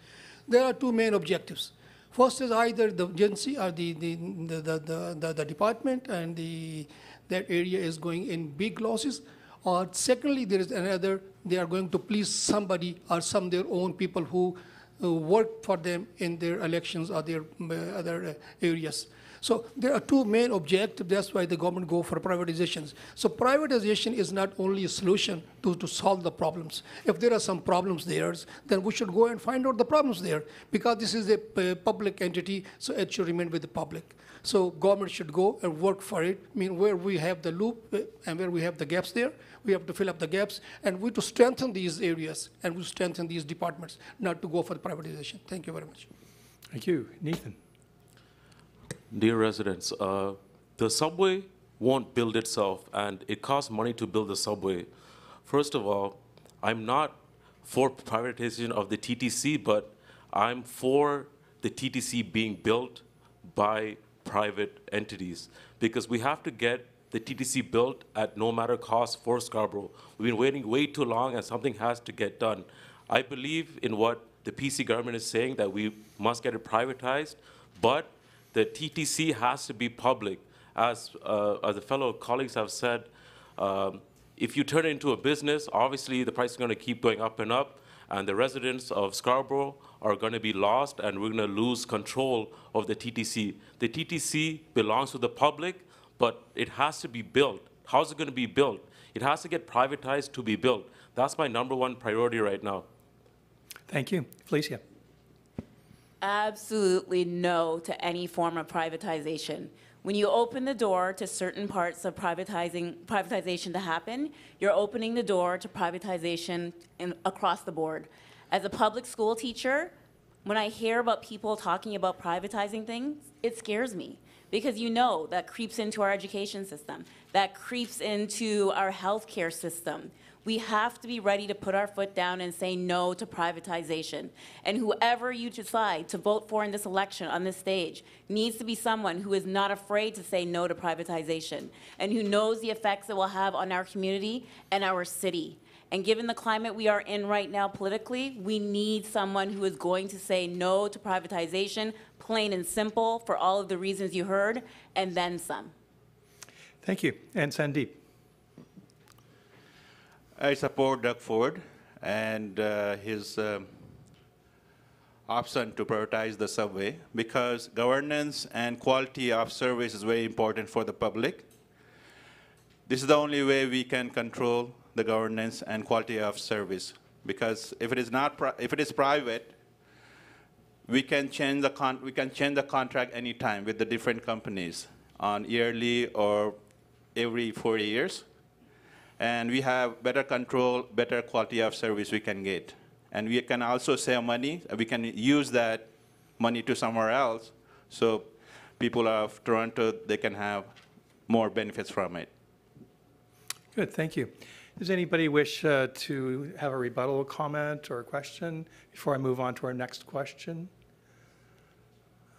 There are two main objectives. First is either the agency or the, the, the, the, the, department and the, that area is going in big losses. Or secondly, there is another, they are going to please somebody or some their own people who uh, work for them in their elections or their uh, other uh, areas. So there are two main objectives. That's why the government go for privatizations. So privatization is not only a solution to, to solve the problems. If there are some problems there, then we should go and find out the problems there because this is a public entity, so it should remain with the public. So government should go and work for it. I mean, where we have the loop uh, and where we have the gaps there, we have to fill up the gaps, and we to strengthen these areas and we strengthen these departments, not to go for privatization. Thank you very much. Thank you. Neethan? Dear residents, uh, the subway won't build itself, and it costs money to build the subway. First of all, I'm not for privatization of the TTC, but I'm for the TTC being built by private entities because we have to get the TTC built at no matter cost for Scarborough. We've been waiting way too long, and something has to get done. I believe in what the PC government is saying that we must get it privatized, but the TTC has to be public. As, uh, as the fellow colleagues have said, um, if you turn it into a business, obviously the price is going to keep going up and up, and the residents of Scarborough are going to be lost, and we're going to lose control of the TTC. The TTC belongs to the public, but it has to be built. How's it going to be built? It has to get privatized to be built. That's my number one priority right now. Thank you. Felicia? Absolutely no to any form of privatization. When you open the door to certain parts of privatizing, privatization to happen, you're opening the door to privatization in, across the board. As a public school teacher, when I hear about people talking about privatizing things, it scares me because you know that creeps into our education system, that creeps into our healthcare system. We have to be ready to put our foot down and say no to privatization. And whoever you decide to vote for in this election on this stage needs to be someone who is not afraid to say no to privatization and who knows the effects it will have on our community and our city. And given the climate we are in right now politically, we need someone who is going to say no to privatization, plain and simple, for all of the reasons you heard, and then some. Thank you. And Sandeep? I support Doug Ford and uh, his um, option to prioritize the subway because governance and quality of service is very important for the public. This is the only way we can control the governance and quality of service because if it is not if it is private, we can change the con- we can change the contract anytime with the different companies on yearly or every four years and we have better control, better quality of service we can get. And we can also save money. We can use that money to somewhere else. So people of Toronto, they can have more benefits from it. Good, thank you. Does anybody wish uh, to have a rebuttal comment or question before I move on to our next question?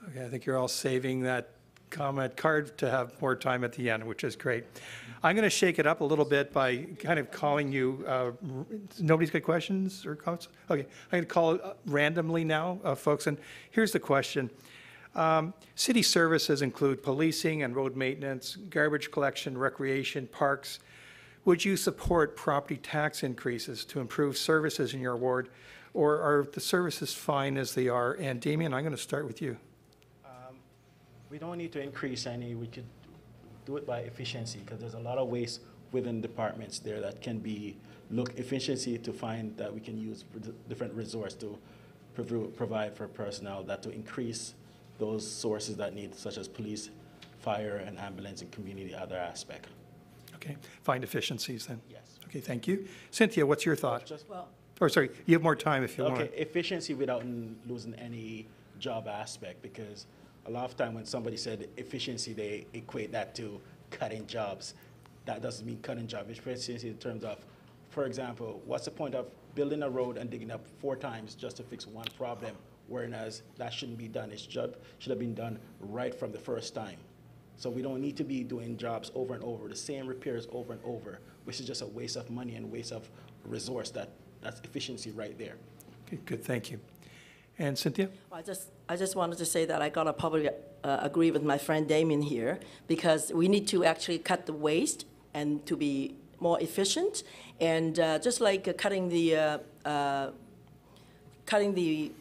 Okay, I think you're all saving that comment card to have more time at the end, which is great. I'm going to shake it up a little bit by kind of calling you, uh, nobody's got questions or comments? Okay, I'm going to call uh, randomly now, uh, folks, and here's the question. Um, City services include policing and road maintenance, garbage collection, recreation, parks. Would you support property tax increases to improve services in your ward, or are the services fine as they are? And Dameon, I'm going to start with you. We don't need to increase any, we could do it by efficiency, because there's a lot of ways within departments there that can be, look efficiency to find that we can use different resource to provu- provide for personnel, that to increase those sources that need, such as police, fire, and ambulance, and community other aspect. Okay, find efficiencies then? Yes. Okay, thank you. Cynthia, what's your thought? Just, Well, Or, sorry, you have more time if you Okay, want. efficiency without n- losing any job aspect, because a lot of time when somebody said efficiency, they equate that to cutting jobs. That doesn't mean cutting job efficiency in terms of, for example, what's the point of building a road and digging up four times just to fix one problem? Whereas that shouldn't be done, it's job, should have been done right from the first time. So we don't need to be doing jobs over and over, the same repairs over and over, which is just a waste of money and waste of resource that, that's efficiency right there. Good, thank you. And Cynthia? I just, I just wanted to say that I gotta probably uh, agree with my friend Dameon here, because we need to actually cut the waste and to be more efficient. And uh, just like uh, cutting the, uh, uh, cutting the,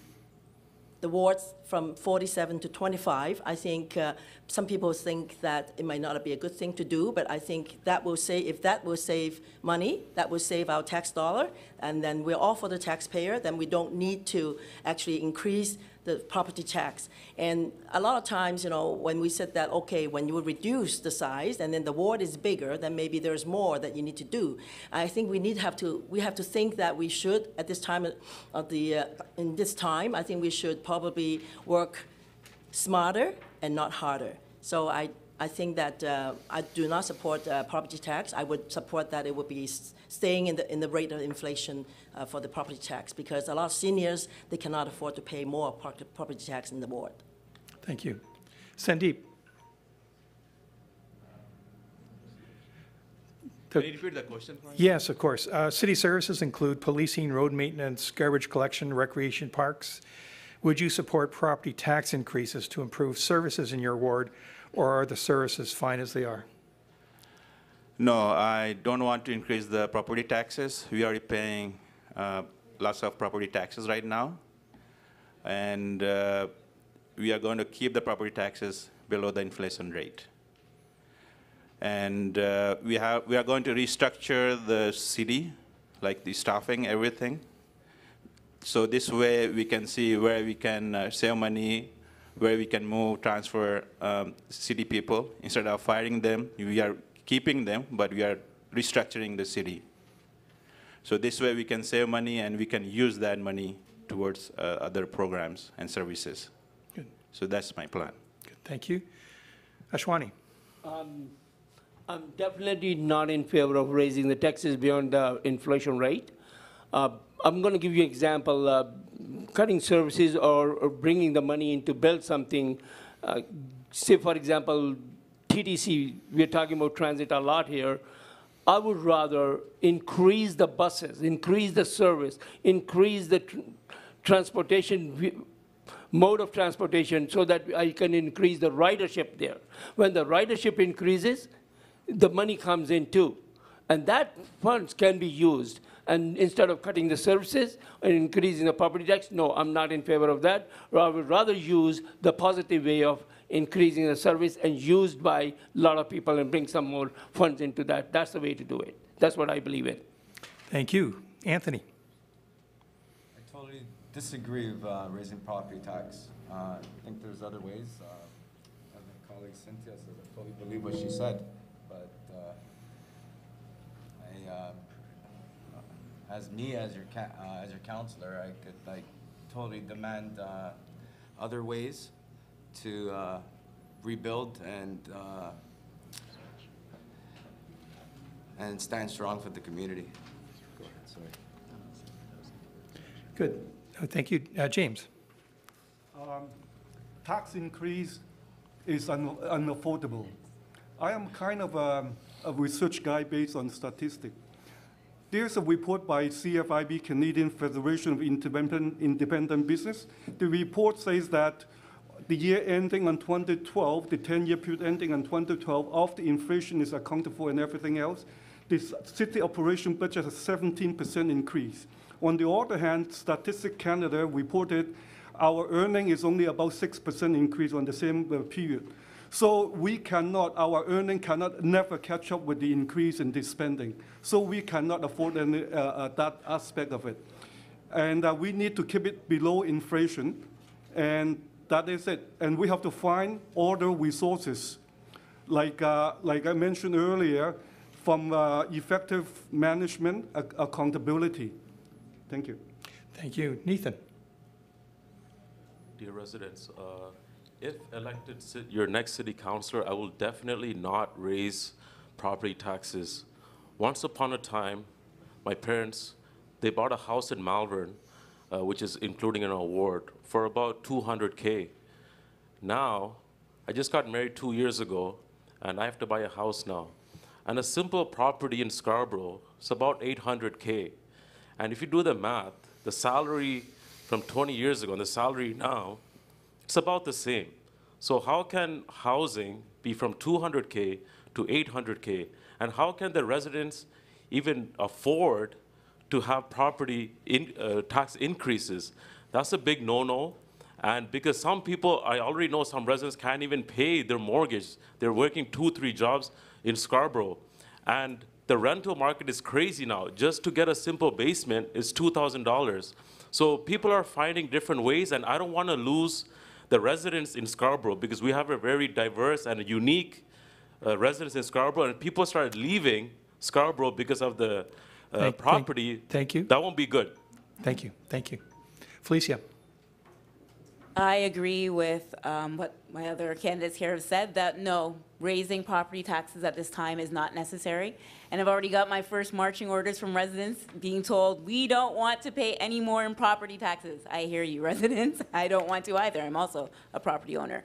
the wards from 47 to 25, I think uh, some people think that it might not be a good thing to do, but I think that will save, if that will save money, that will save our tax dollar, and then we're all for the taxpayer, then we don't need to actually increase the property tax. And a lot of times, you know, when we said that, okay, when you reduce the size and then the ward is bigger, then maybe there's more that you need to do. I think we need have to, we have to think that we should, at this time of the, uh, in this time, I think we should probably work smarter and not harder. So I, I think that uh, I do not support uh, property tax. I would support that it would be staying in the, in the rate of inflation uh, for the property tax because a lot of seniors, they cannot afford to pay more property tax in the ward. Thank you. Sandeep? Can you repeat the question? please? Yes, of course. Uh, City services include policing, road maintenance, garbage collection, recreation parks. Would you support property tax increases to improve services in your ward, or are the services fine as they are? No, I don't want to increase the property taxes. We are paying uh, lots of property taxes right now. And uh, we are going to keep the property taxes below the inflation rate. And uh, we have, we are going to restructure the city, like the staffing, everything. So this way, we can see where we can uh, save money, where we can move, transfer um, city people. Instead of firing them, we are keeping them, but we are restructuring the city. So this way, we can save money and we can use that money towards uh, other programs and services. Good. So that's my plan. Good, Thank you. Ashwani? Um, I'm definitely not in favor of raising the taxes beyond the inflation rate. Uh, I'm going to give you an example. Uh, cutting services or, or bringing the money in to build something. Uh, say, for example, TTC. We're talking about transit a lot here. I would rather increase the buses, increase the service, increase the tr- transportation mode of transportation so that I can increase the ridership there. When the ridership increases, the money comes in too. And that funds can be used. And instead of cutting the services and increasing the property tax, no, I'm not in favor of that. I would rather use the positive way of increasing the service and used by a lot of people and bring some more funds into that. That's the way to do it. That's what I believe in. Thank you. Anthony? I totally disagree with uh, raising property tax. Uh, I think there's other ways. Uh, As my colleague Cynthia says, I totally believe what she said, but uh, I, uh, as me, as your, ca- uh, as your councillor, I could like totally demand uh, other ways to uh, rebuild and uh, and stand strong for the community. Go ahead, sorry. Good. Uh, Thank you. Uh, James? Um, tax increase is un- unaffordable. I am kind of a, a research guy based on statistics. There's a report by CFIB, Canadian Federation of Independent, Independent Business. The report says that the year ending on 2012, the 10-year period ending on 2012, after inflation is accounted for and everything else, the city operation budget has 17% increase. On the other hand, Statistic Canada reported our earning is only about 6% increase on the same uh, period. So we cannot, our earning cannot never catch up with the increase in the spending. So we cannot afford any, uh, uh, that aspect of it. And uh, we need to keep it below inflation. And that is it. And we have to find other resources, like, uh, like I mentioned earlier, from uh, effective management, ac- accountability. Thank you. Thank you. Neethan? Dear residents, uh, if elected your next city councilor, I will definitely not raise property taxes. Once upon a time, my parents, they bought a house in Malvern, uh, which is including an award, for about 200K. Now, I just got married two years ago, and I have to buy a house now. And a simple property in Scarborough is about 800K. And if you do the math, the salary from 20 years ago and the salary now, it's about the same. So how can housing be from 200K to 800K? And how can the residents even afford to have property in, uh, tax increases? That's a big no-no. And because some people, I already know some residents can't even pay their mortgage. They're working two, three jobs in Scarborough. And the rental market is crazy now. Just to get a simple basement is $2,000. So people are finding different ways, and I don't want to lose the residents in Scarborough because we have a very diverse and unique uh, residents in Scarborough, and people started leaving Scarborough because of the uh, Thank- thank- property. Thank you. That won't be good. Thank you. Thank you. Felicia? I agree with um, what my other candidates here have said, that no, raising property taxes at this time is not necessary. And I've already got my first marching orders from residents being told, we don't want to pay any more in property taxes. I hear you, residents. I don't want to either. I'm also a property owner.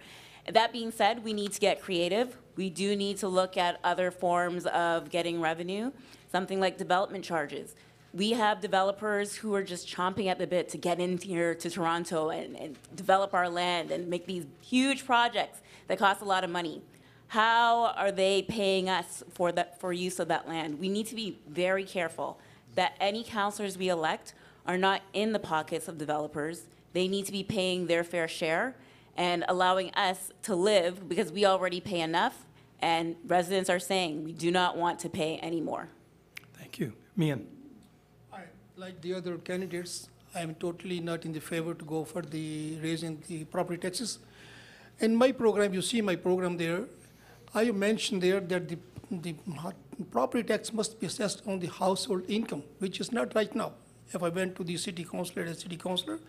That being said, we need to get creative. We do need to look at other forms of getting revenue, something like development charges. We have developers who are just chomping at the bit to get in here to Toronto and, and develop our land and make these huge projects that cost a lot of money. How are they paying us for that, for use of that land? We need to be very careful that any councillors we elect are not in the pockets of developers. They need to be paying their fair share and allowing us to live because we already pay enough and residents are saying we do not want to pay any more. Thank you. Mian? I- Like the other candidates, I am totally not in the favor to go for the raising the property taxes. In my program, you see my program there, I mentioned there that the, the property tax must be assessed on the household income, which is not right now. If I went to the city councilor as city councilor,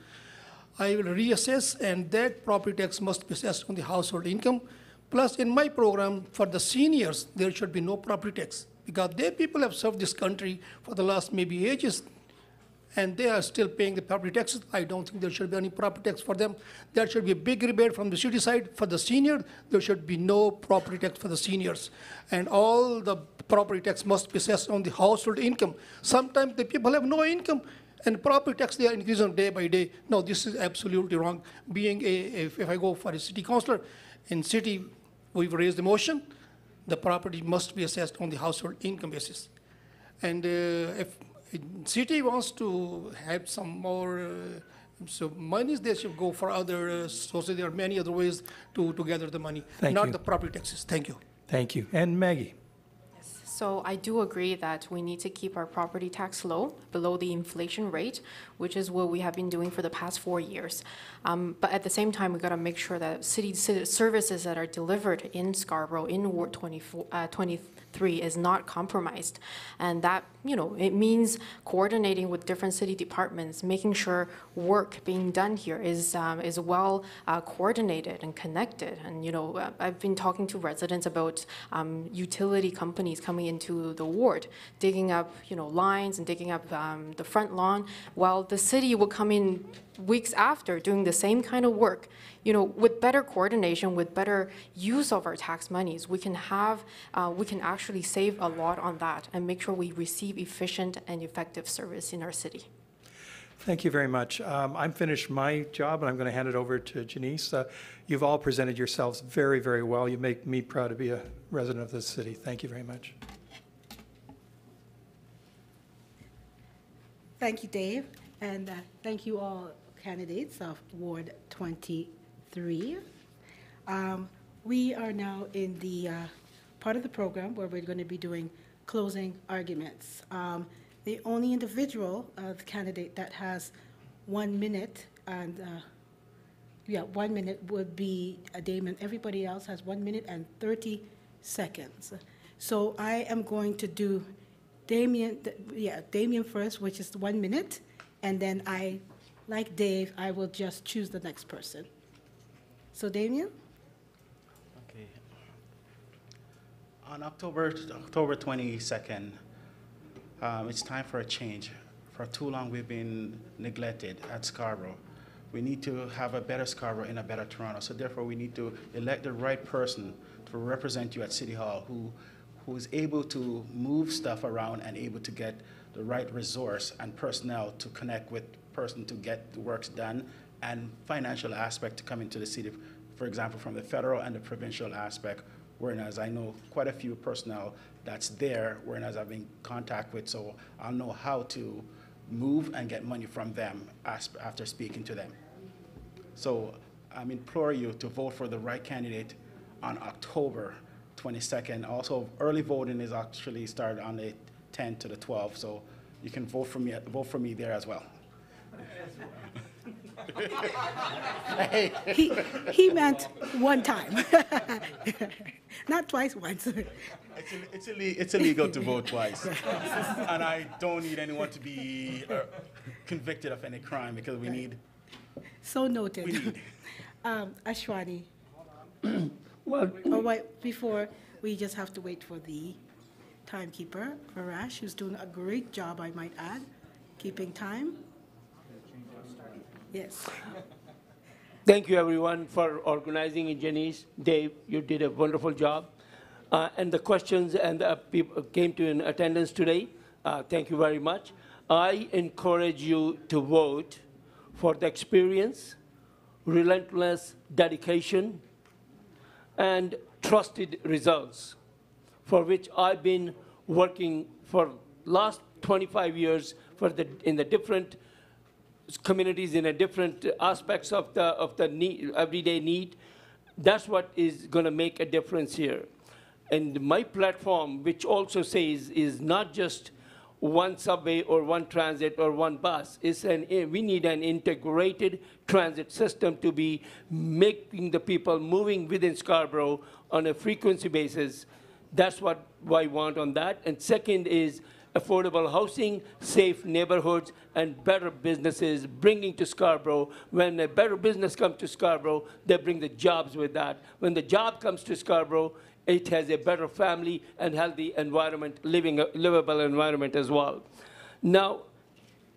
I will reassess, and that property tax must be assessed on the household income. Plus, in my program, for the seniors, there should be no property tax, because they people have served this country for the last maybe ages, and they are still paying the property taxes. I don't think there should be any property tax for them. There should be a big rebate from the city side. For the senior, there should be no property tax for the seniors. And all the property tax must be assessed on the household income. Sometimes the people have no income, and property tax, they are increasing day by day. No, this is absolutely wrong. Being a, if, if I go for a city councilor, in city, we've raised the motion, the property must be assessed on the household income basis. And uh, if city wants to have some more, uh, so monies, they should go for other uh, sources. There are many other ways to, to gather the money, Thank not you. the property taxes. Thank you. Thank you. And Maggie? So I do agree that we need to keep our property tax low, below the inflation rate, which is what we have been doing for the past four years. Um, But at the same time, we got to make sure that city ci- services that are delivered in Scarborough, in Ward 24, uh, 23 is not compromised. And that, you know, it means coordinating with different city departments, making sure work being done here is, um, is well uh, coordinated and connected. And, you know, uh, I've been talking to residents about um, utility companies coming coming into the ward, digging up, you know, lines and digging up um, the front lawn, while the city will come in weeks after doing the same kind of work. You know, with better coordination, with better use of our tax monies, we can have, uh, we can actually save a lot on that and make sure we receive efficient and effective service in our city. Thank you very much. Um, I'm finished my job, and I'm going to hand it over to Janise. Uh, You've all presented yourselves very, very well. You make me proud to be a resident of this city. Thank you very much. Thank you, Dave, and uh, thank you all candidates of Ward 23. Um, We are now in the uh, part of the program where we're going to be doing closing arguments. Um, The only individual, uh, the candidate that has one minute and, uh, yeah, one minute would be uh, Damon. Everybody else has one minute and 30 seconds. So I am going to do Dameon, yeah, Dameon first, which is one minute, and then I, like Dave, I will just choose the next person. So Dameon? Okay. On October, October 22nd, um, it's time for a change. For too long, we've been neglected at Scarborough. We need to have a better Scarborough and a better Toronto. So therefore, we need to elect the right person to represent you at City Hall who, who is able to move stuff around and able to get the right resource and personnel to connect with person to get the works done and financial aspect to come into the city, for example, from the federal and the provincial aspect, whereas I know quite a few personnel that's there, whereas I've been in contact with, so I'll know how to move and get money from them after speaking to them. So I'm implore you to vote for the right candidate on October 22nd. Also, early voting is actually started on the 10th to the 12th, so you can vote for me, vote for me there as well. He, he meant one time, not twice, once. It's, ill- it's, ille- it's illegal to vote twice. And I don't need anyone to be uh, convicted of any crime because we need, So we noted. need. Um, Ashwani, Well, oh, wait, before, we just have to wait for the timekeeper, Parash, who's doing a great job, I might add, keeping time. Yes. Thank you, everyone, for organizing it, Janise. Dave, you did a wonderful job. Uh, And the questions and the people came to in attendance today, uh, thank you very much. I encourage you to vote for the experience, relentless dedication, and trusted results, for which I've been working for last 25 years for the, in the different communities in a different aspects of the, of the need, everyday need. That's what is going to make a difference here. And my platform, which also says is not just one subway or one transit or one bus, It's an, we need an integrated transit system to be making the people moving within Scarborough on a frequency basis. That's what I want on that. And second is affordable housing, safe neighborhoods, and better businesses bringing to Scarborough. When a better business comes to Scarborough, they bring the jobs with that. When the job comes to Scarborough, it has a better family and healthy environment, living a livable environment as well. Now,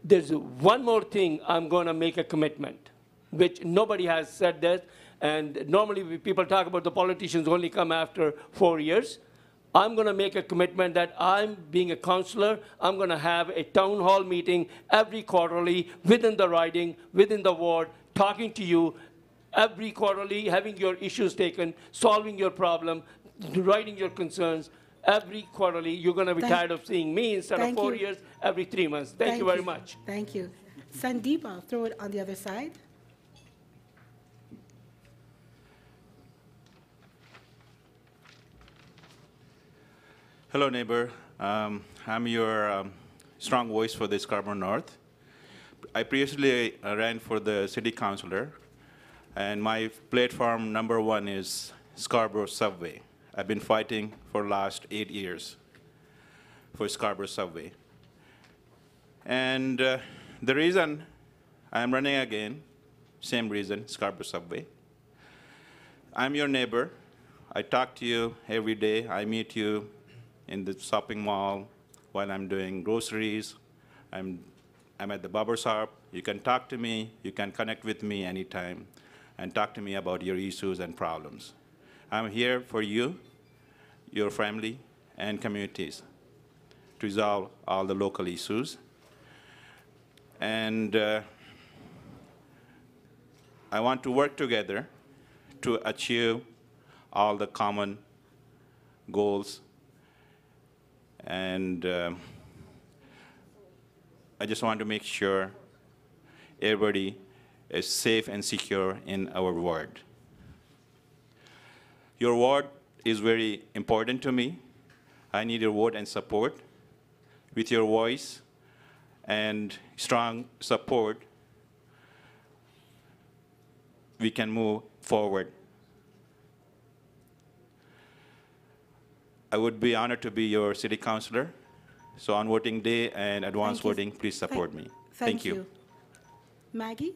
there's one more thing I'm going to make a commitment, which nobody has said that. And normally people talk about the politicians only come after four years. I'm going to make a commitment that I'm being a councillor. I'm going to have a town hall meeting every quarterly within the riding, within the ward, talking to you every quarterly, having your issues taken, solving your problem, writing your concerns. Every quarterly, you're going to be Thank- tired of seeing me instead of four you. years, every three months. Thank you very much. Thank you. Sandeep, I'll throw it on the other side. Hello, neighbor. Um, I'm your um, strong voice for the Scarborough North. I previously uh, ran for the city councilor, and my platform number one is Scarborough Subway. I've been fighting for the last eight years for Scarborough Subway. And uh, the reason I'm running again, same reason, Scarborough Subway. I'm your neighbor. I talk to you every day. I meet you in the shopping mall, while I'm doing groceries. I'm, I'm at the barber shop. You can talk to me. You can connect with me anytime and talk to me about your issues and problems. I'm here for you, your family, and communities to resolve all the local issues. And uh, I want to work together to achieve all the common goals. And um, I just want to make sure everybody is safe and secure in our ward. Your ward is very important to me. I need your word and support. With your voice and strong support, we can move forward. I would be honored to be your city councilor. So on voting day and advance Thank you. voting, please support me. Thank you. Maggie?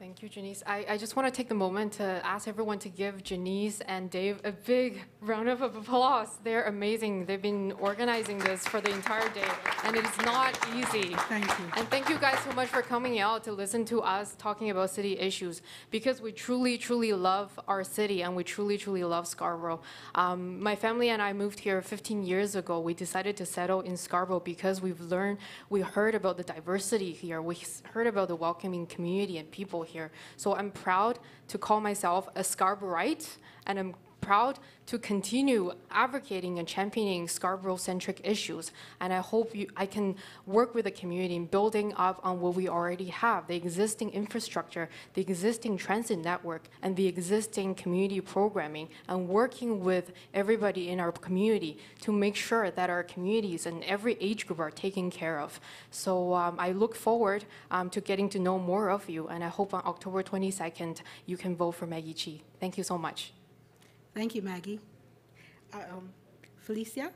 Thank you, Janise. I, I just want to take the moment to ask everyone to give Janise and Dave a big round of applause. They're amazing. They've been organizing this for the entire day, and it is not easy. Thank you. And thank you guys so much for coming out to listen to us talking about city issues because we truly, truly love our city and we truly, truly love Scarborough. Um, my family and I moved here 15 years ago. We decided to settle in Scarborough because we've learned, we heard about the diversity here. We heard about the welcoming community and people here. So I'm proud to call myself a Scarboroughite and I'm proud to continue advocating and championing Scarborough-centric issues. And I hope you, I can work with the community in building up on what we already have, the existing infrastructure, the existing transit network, and the existing community programming, and working with everybody in our community to make sure that our communities and every age group are taken care of. So um, I look forward um, to getting to know more of you, and I hope on October 22nd, you can vote for Maggie Chi. Thank you so much. Thank you, Maggie. Uh, um, Felicia?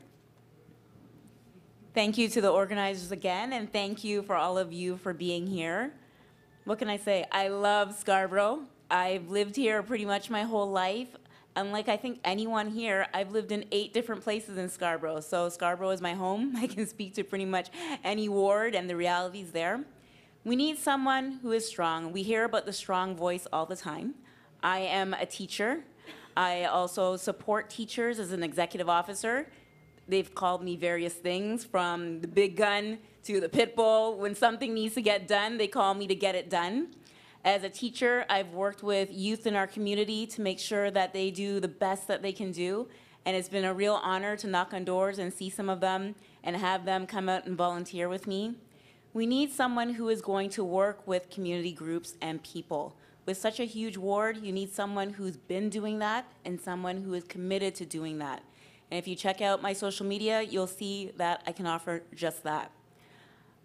Thank you to the organizers again, and thank you for all of you for being here. What can I say? I love Scarborough. I've lived here pretty much my whole life. Unlike I think anyone here, I've lived in eight different places in Scarborough. So Scarborough is my home. I can speak to pretty much any ward and the realities there. We need someone who is strong. We hear about the strong voice all the time. I am a teacher. I also support teachers as an executive officer. They've called me various things from the big gun to the pit bull. When something needs to get done, they call me to get it done. As a teacher, I've worked with youth in our community to make sure that they do the best that they can do. And it's been a real honor to knock on doors and see some of them and have them come out and volunteer with me. We need someone who is going to work with community groups and people. With such a huge ward, you need someone who's been doing that and someone who is committed to doing that. And if you check out my social media, you'll see that I can offer just that.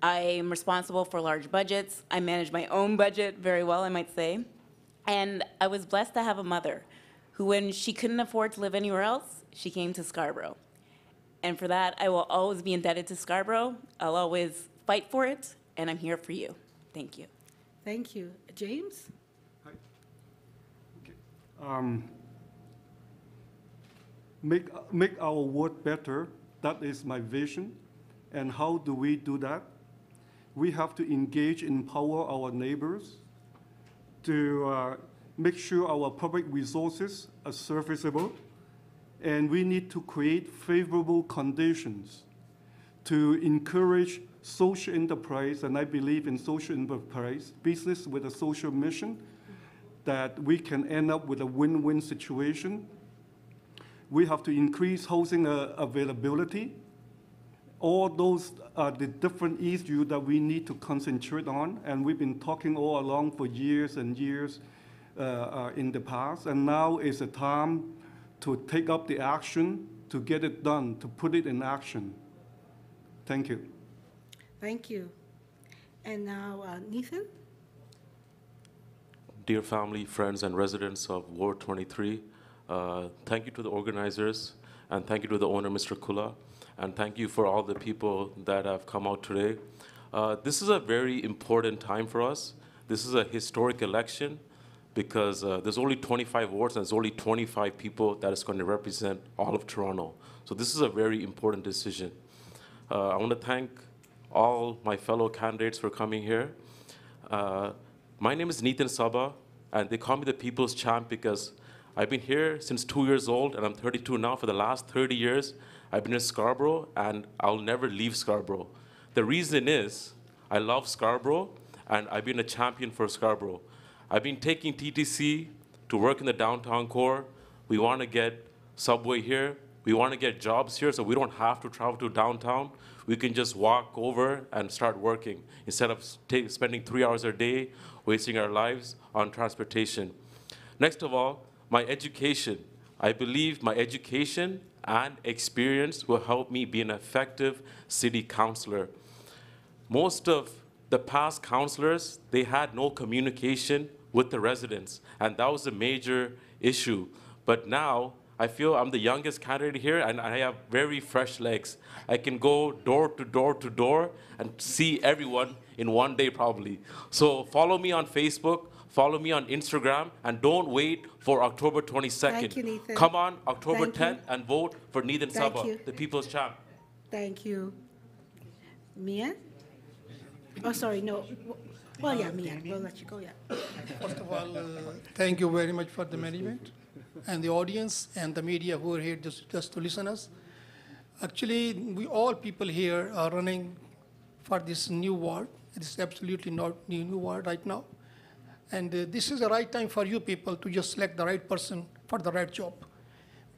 I am responsible for large budgets. I manage my own budget very well, I might say. And I was blessed to have a mother who, when she couldn't afford to live anywhere else, she came to Scarborough. And for that, I will always be indebted to Scarborough. I'll always fight for it, and I'm here for you. Thank you. Thank you. James? Um, make, make our world better. That is my vision. And how do we do that? We have to engage, and empower our neighbors to uh, make sure our public resources are serviceable. And we need to create favorable conditions to encourage social enterprise, and I believe in social enterprise, business with a social mission, that we can end up with a win-win situation. We have to increase housing uh, availability. All those are the different issues that we need to concentrate on, and we've been talking all along for years and years uh, uh, in the past, and now is the time to take up the action to get it done, to put it in action. Thank you. Thank you. And now, uh, Neethan? Dear family, friends, and residents of Ward 23, uh, thank you to the organizers, and thank you to the owner, Mr. Kula, and thank you for all the people that have come out today. Uh, this is a very important time for us. This is a historic election. because uh, there's only 25 wards and there's only 25 people that is going to represent all of Toronto. So this is a very important decision. Uh, I want to thank all my fellow candidates for coming here. My name is Neethan Saba, and they call me the People's Champ because I've been here since two years old, and I'm 32 now. For the last 30 years, I've been in Scarborough, and I'll never leave Scarborough. The reason is I love Scarborough, and I've been a champion for Scarborough. I've been taking TTC to work in the downtown core. We want to get subway here. We want to get jobs here so we don't have to travel to downtown. We can just walk over and start working instead of spending three hours a day wasting our lives on transportation. Next of all, my education. I believe my education and experience will help me be an effective city councillor. Most of the past councillors, they had no communication with the residents, and that was a major issue. But now, I feel I'm the youngest candidate here, and I have very fresh legs. I can go door to door to door and see everyone in one day, probably. So follow me on Facebook, follow me on Instagram, and don't wait for October 22nd. Thank you, Neethan. Come on October Thank you. 10th and vote for Neethan Thank Saba, you. the people's champ. Thank you. Mian? Oh, sorry, no. Well, yeah, Mian, we'll let you go, yeah. First of all, uh, thank you very much for the management and the audience and the media who are here just, just to listen us. Actually, we all people here are running for this new world. It is absolutely not new new ward right now. And uh, this is the right time for you people to just select the right person for the right job.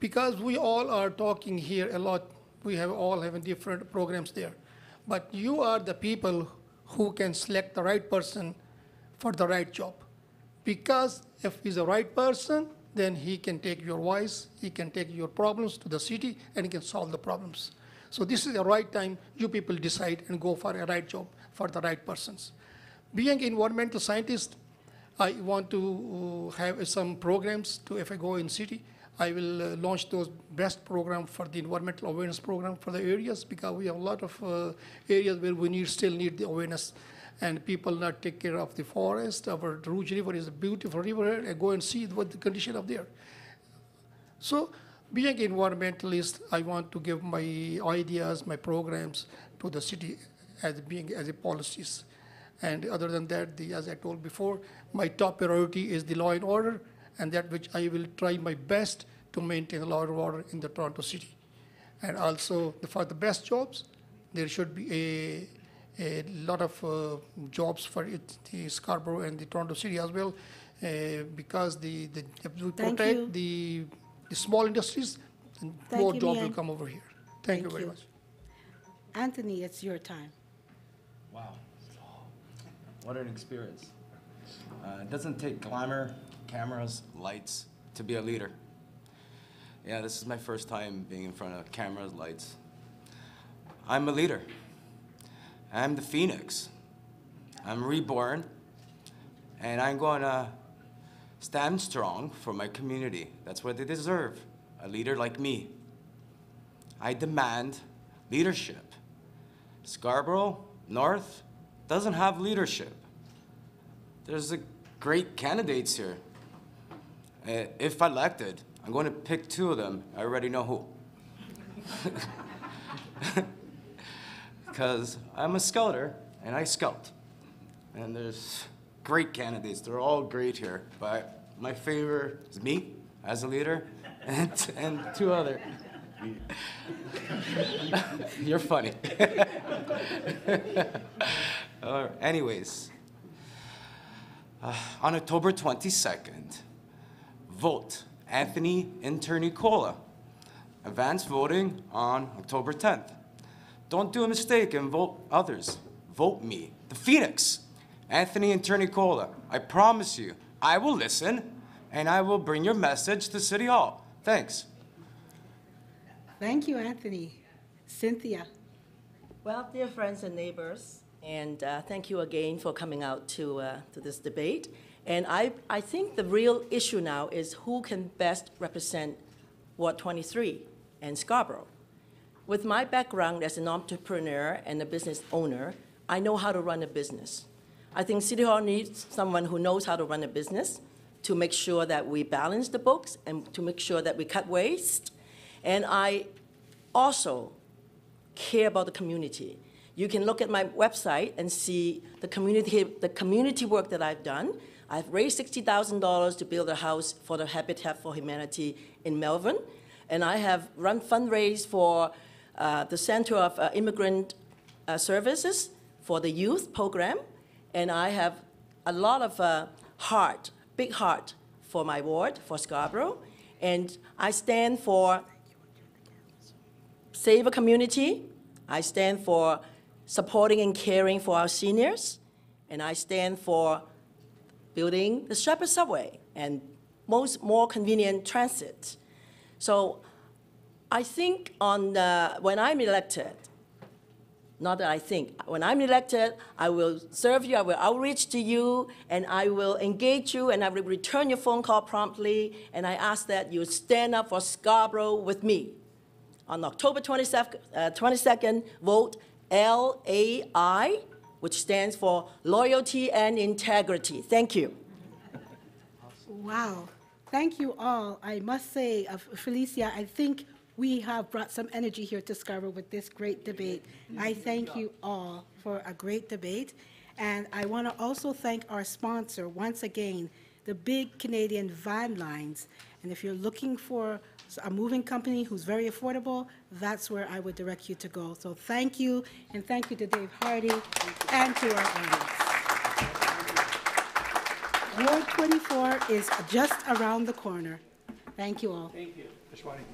Because we all are talking here a lot, we have all having different programs there. But you are the people who can select the right person for the right job. Because if he's the right person, then he can take your voice, he can take your problems to the city, and he can solve the problems. So this is the right time you people decide and go for a right job for the right persons. Being environmental scientist, I want to uh, have some programs to, if I go in city, I will uh, launch those best program for the environmental awareness program for the areas because we have a lot of uh, areas where we need, still need the awareness and people not take care of the forest. Our Rouge River is a beautiful river go and see what the condition of there. So being environmentalist, I want to give my ideas, my programs to the city as being as a policies. And other than that, the, as I told before, my top priority is the law and order, and that which I will try my best to maintain law and order in the Toronto city. And also, for the best jobs, there should be a, a lot of uh, jobs for it, the Scarborough and the Toronto city as well, uh, because the, the, if we Thank protect the, the small industries, then Thank more you, jobs will Mian. come over here. Thank you Thank very you. much. Anthony, it's your time. Wow. What an experience. Uh, it doesn't take glamour, cameras, lights to be a leader. Yeah, this is my first time being in front of cameras, lights. I'm a leader. I'm the phoenix. I'm reborn, and I'm going to stand strong for my community. That's what they deserve a leader like me. I demand leadership. Scarborough North doesn't have leadership. There's a great candidates here. Uh, if elected, I'm going to pick two of them. I already know who. Because I'm a scouter and I scout. And there's great candidates. They're all great here. But my favorite is me as a leader and, and two other. You're funny. Anyways, uh, on October 22nd, vote Anthony Internicola. Advance voting on October 10th. Don't do a mistake and vote others. Vote me, the Phoenix, Anthony and Internicola. I promise you, I will listen and I will bring your message to City Hall. Thanks. Thank you, Anthony. Cynthia? Well, dear friends and neighbors, and uh, thank you again for coming out to, uh, to this debate. And I, I think the real issue now is who can best represent Ward 23 and Scarborough. With my background as an entrepreneur and a business owner, I know how to run a business. I think City Hall needs someone who knows how to run a business to make sure that we balance the books and to make sure that we cut waste. And I also care about the community. You can look at my website and see the community, the community work that I've done. I've raised $60,000 to build a house for the Habitat for Humanity in Melbourne. And I have run fundraise for uh, the Center of uh, Immigrant uh, Services for the youth program. And I have a lot of uh, heart, big heart for my ward, for Scarborough. And I stand for save a community. I stand for supporting and caring for our seniors. And I stand for building the Sheppard Subway and most more convenient transit. So I think on the, when I'm elected, not that I think, when I'm elected, I will serve you, I will outreach to you, and I will engage you, and I will return your phone call promptly, and I ask that you stand up for Scarborough with me. On October 22nd, uh, 22nd vote LAI, which stands for Loyalty and Integrity. Thank you. Wow. Thank you all. I must say, uh, Felicia, I think we have brought some energy here to Scarborough with this great debate. I thank you all for a great debate. And I want to also thank our sponsor, once again, the big Canadian van lines. And if you're looking for a moving company who's very affordable, that's where I would direct you to go. So thank you, and thank you to Dave Hardy and to our audience. Ward 24 is just around the corner. Thank you all. Thank you. Ms. Whiting.